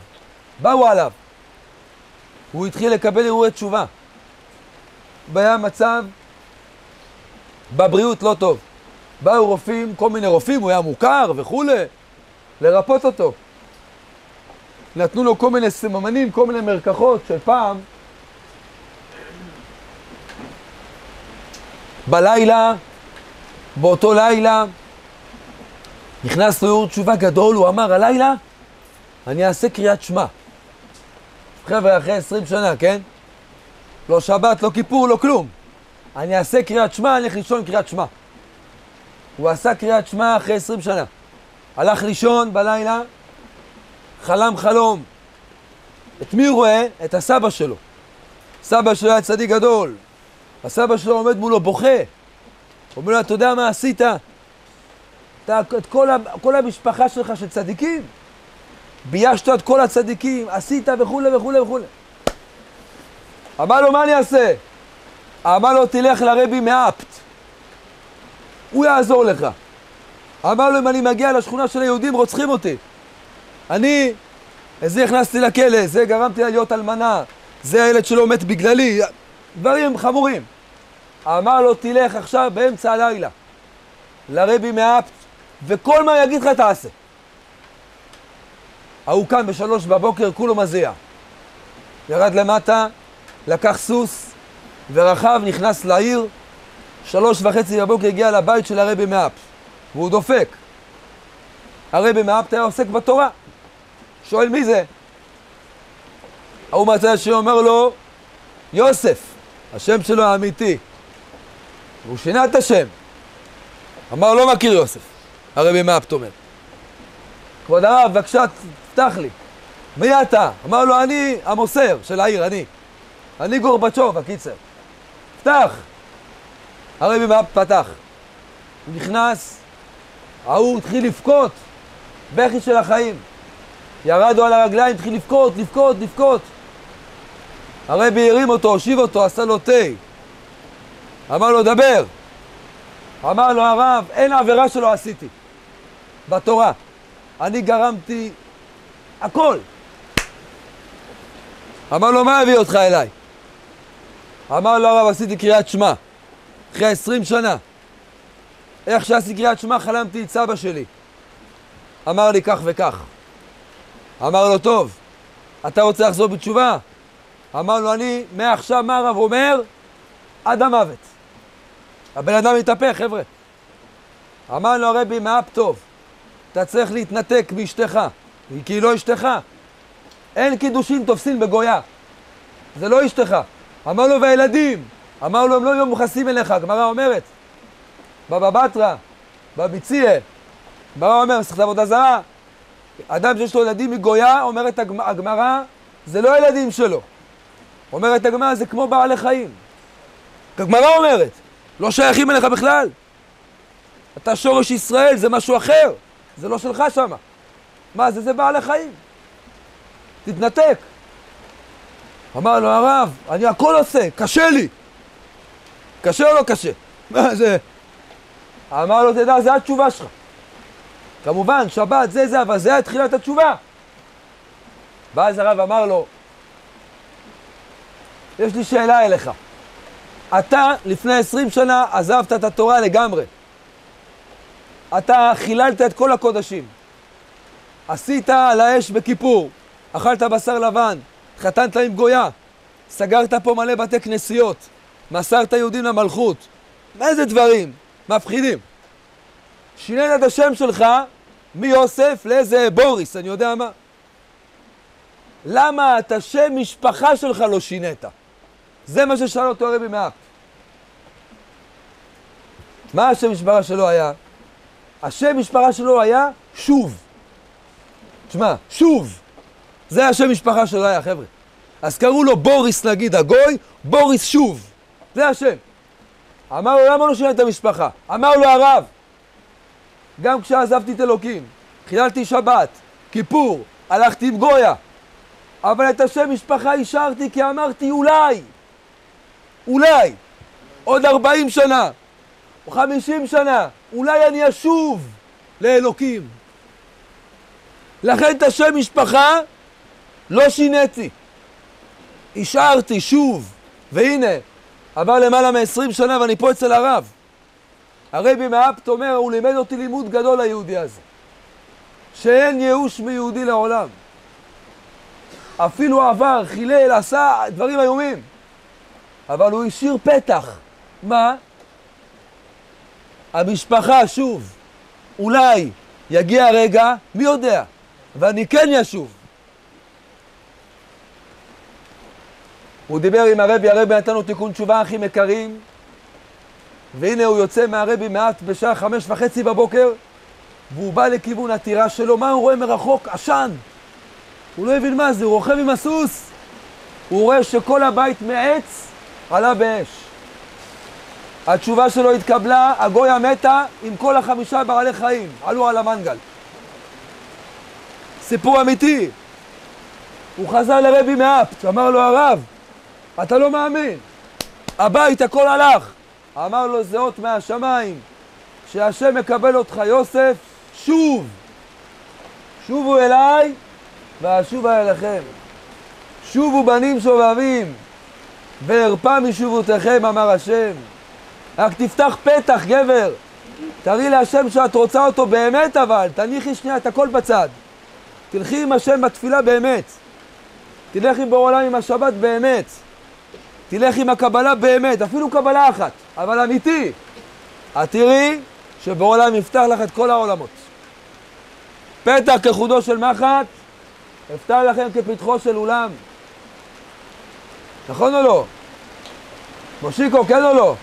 באו עליו. הוא התחיל לקבל הרהורי תשובה. והיה מצב בבריאות לא טוב. באו רופאים, כל מיני רופאים, הוא היה מוכר וכולי, לרפות אותו. נתנו לו כל מיני סממנים, כל מיני מרקחות של פעם. בלילה, באותו לילה, נכנס לו תשובה גדול, הוא אמר, הלילה אני אעשה קריאת שמע. חבר'ה, אחרי עשרים שנה, כן? לא שבת, לא כיפור, לא כלום. אני אעשה קריאת שמע, אני אלך לישון קריאת שמע. הוא עשה קריאת שמע אחרי עשרים שנה. הלך לישון בלילה, חלם חלום. את מי הוא רואה? את הסבא שלו. סבא שלו היה צדיק גדול. הסבא שלו עומד מולו בוכה. אומר לו, אתה יודע מה עשית? אתה, את כל, כל המשפחה שלך של צדיקים, ביישת את כל הצדיקים, עשית וכולי וכולי וכולי. אמר לו, מה אני אעשה? אמר לו, תלך לרבי מאפט, הוא יעזור לך. אמר לו, אם אני מגיע לשכונה של היהודים, רוצחים אותי. אני, זה הכנסתי לכלא, זה גרמתי לה להיות אלמנה, זה הילד שלו מת בגללי, דברים חמורים. אמר לו, תלך עכשיו באמצע הלילה לרבי מאפט, וכל מה יגיד לך תעשה. ההוא קם בשלוש בבוקר, כולו מזיע. ירד למטה, לקח סוס, ורכב, נכנס לעיר, שלוש וחצי בבוקר הגיע לבית של הרבי מאפט, והוא דופק. הרבי מאפט היה עוסק בתורה. שואל מי זה? ההוא מצא השם אומר לו, יוסף, השם שלו האמיתי. והוא שינה את השם. אמר, לא מכיר יוסף. הרבי מאפט אומר. כבוד הרב, בבקשה, תפתח לי. מי אתה? אמר לו, אני המוסר של העיר, אני. אני גורבצ'וב, הקיצר. פתח. הרבי מאפט פתח. הוא נכנס, ההוא התחיל לבכות, בכי של החיים. ירדו על הרגליים, התחיל לבכות, לבכות, לבכות. הרבי הרים אותו, הושיב אותו, עשה לו תה. אמר לו, דבר. אמר לו הרב, אין עבירה שלא עשיתי בתורה. אני גרמתי הכל. אמר לו, מה הביא אותך אליי? אמר לו הרב, עשיתי קריאת שמע. אחרי עשרים שנה. איך שעשיתי קריאת שמע חלמתי את סבא שלי. אמר לי כך וכך. אמר לו, טוב, אתה רוצה לחזור בתשובה? אמר לו, אני מעכשיו, מה הרב אומר? עד המוות. הבן אדם התהפך, חבר'ה. אמר לו הרבי, מאפ טוב, אתה צריך להתנתק מאשתך, כי היא לא אשתך. אין קידושין תופסין בגויה. זה לא אשתך. אמר לו, והילדים? אמר לו, הם לא יהיו מיוחסים אליך. הגמרא אומרת, בבא בתרא, בביציה, הגמרא אומרת, מסכת עבודה זרה, אדם שיש לו ילדים מגויה, אומרת הגמרא, זה לא ילדים שלו. אומרת הגמרא, זה כמו בעלי חיים. הגמרא אומרת, לא שייכים אליך בכלל. אתה שורש ישראל, זה משהו אחר, זה לא שלך שמה. מה זה, זה בעלי חיים. תתנתק. אמר לו הרב, אני הכל עושה, קשה לי. קשה או לא קשה? מה זה? אמר לו, תדע, זה התשובה שלך. כמובן, שבת זה זה, אבל זה היה תחילת התשובה. ואז הרב אמר לו, יש לי שאלה אליך. אתה לפני עשרים שנה עזבת את התורה לגמרי. אתה חיללת את כל הקודשים. עשית על האש בכיפור, אכלת בשר לבן, התחתנת עם גויה, סגרת פה מלא בתי כנסיות, מסרת יהודים למלכות. איזה דברים מפחידים. שינית את השם שלך מיוסף לאיזה בוריס, אני יודע מה. למה את השם משפחה שלך לא שינית? זה מה ששאל אותו הרבי מאפ. מה השם משפחה שלו היה? השם משפחה שלו היה שוב. תשמע, שוב. זה השם משפחה שלו היה, חבר'ה. אז קראו לו בוריס נגיד הגוי, בוריס שוב. זה השם. אמר לו, למה לא שינה את המשפחה? אמר לו הרב, גם כשעזבתי את אלוקים, חיללתי שבת, כיפור, הלכתי עם גויה, אבל את השם משפחה השארתי כי אמרתי אולי, אולי, עוד ארבעים שנה, או חמישים שנה, אולי אני אשוב לאלוקים. לכן את השם משפחה לא שיניתי. השארתי שוב, והנה, עבר למעלה מ-20 שנה ואני פה אצל הרב. הרבי מאפט אומר, הוא לימד אותי לימוד גדול היהודי הזה. שאין ייאוש מיהודי לעולם. אפילו עבר, חילל, עשה דברים איומים. אבל הוא השאיר פתח. מה? המשפחה, שוב, אולי יגיע רגע, מי יודע, ואני כן ישוב. הוא דיבר עם הרבי, הרבי נתן לו תיקון תשובה, אחים יקרים, והנה הוא יוצא מהרבי מעט בשעה חמש וחצי בבוקר, והוא בא לכיוון הטירה שלו, מה הוא רואה מרחוק? עשן. הוא לא הבין מה זה, הוא רוכב עם הסוס, הוא רואה שכל הבית מעץ עלה באש. התשובה שלו התקבלה, הגויה מתה עם כל החמישה בעלי חיים, עלו על המנגל. סיפור אמיתי. הוא חזר לרבי מאפט, אמר לו הרב, אתה לא מאמין, הבית הכל הלך. אמר לו זה אות מהשמיים, שהשם מקבל אותך יוסף, שוב. שובו אליי ואשובה אליכם. שובו בנים שובבים, וארפה משובותיכם, אמר השם. רק תפתח פתח, גבר. תראי להשם שאת רוצה אותו באמת, אבל תניחי שנייה את הכל בצד. תלכי עם השם בתפילה באמת. תלך עם בעולם עם השבת באמת. תלך עם הקבלה באמת, אפילו קבלה אחת, אבל אמיתי. את תראי שבעולם יפתח לך את כל העולמות. פתח כחודו של מחט, אפתח לכם כפתחו של אולם. נכון או לא? מושיקו, כן או לא?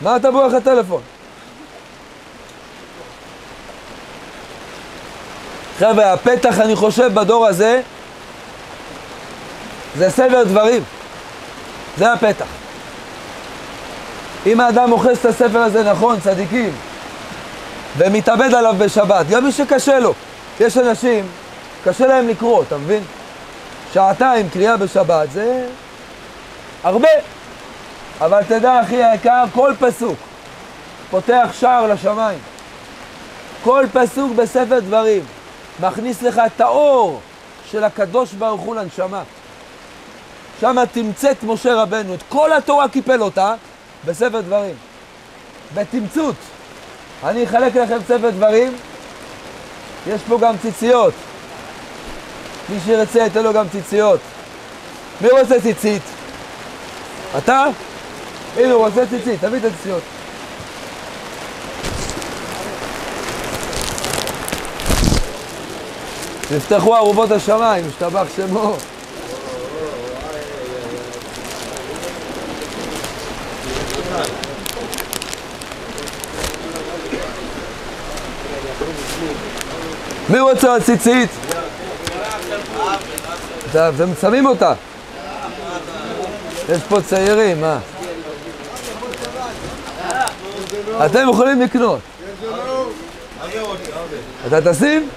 מה אתה בורח לטלפון? חבר'ה, הפתח, אני חושב, בדור הזה, זה סבר דברים. זה הפתח. אם האדם אוחז את הספר הזה נכון, צדיקים, ומתאבד עליו בשבת, גם מי שקשה לו. יש אנשים, קשה להם לקרוא, אתה מבין? שעתיים קריאה בשבת זה הרבה. אבל תדע, אחי היקר, כל פסוק פותח שער לשמיים. כל פסוק בספר דברים מכניס לך את האור של הקדוש ברוך הוא לנשמה. שם תמצת משה רבנו, את כל התורה קיפל אותה בספר דברים. בתמצות. אני אחלק לכם ספר דברים, יש פה גם ציציות. מי שירצה ייתן לו גם ציציות. מי רוצה ציצית? אתה? הנה הוא רוצה ציצית, תביא את הציציות. נפתחו ארובות השמיים, השתבח שמו. מי רוצה הציצית? אתם שמים אותה. יש פה צעירים, מה? אתם יכולים לקנות. אתה תשים?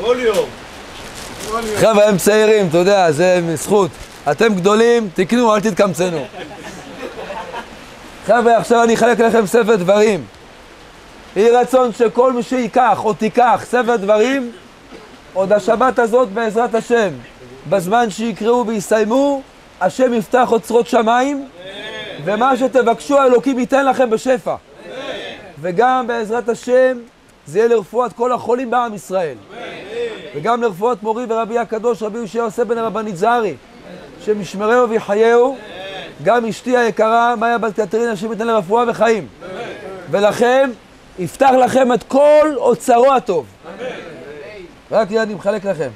כל יום. חבר'ה, הם צעירים, אתה יודע, זה זכות. אתם גדולים, תקנו, אל תתקמצנו. חבר'ה, עכשיו אני אחלק לכם ספר דברים. יהי רצון שכל מי שייקח או תיקח ספר דברים, עוד השבת הזאת בעזרת השם, בזמן שיקראו ויסיימו, השם יפתח אוצרות שמיים, ומה שתבקשו האלוקים ייתן לכם בשפע. וגם בעזרת השם, זה יהיה לרפואת כל החולים בעם ישראל. וגם לרפואת מורי ורבי הקדוש, רבי יושע יוסף בן הרבנית זרי, שמשמרהו ויחייהו, גם אשתי היקרה, מאיה בת קטרינה, השם ייתן לה רפואה וחיים. ולכם, יפתח לכם את כל אוצרו הטוב. רק אני מחלק לכם.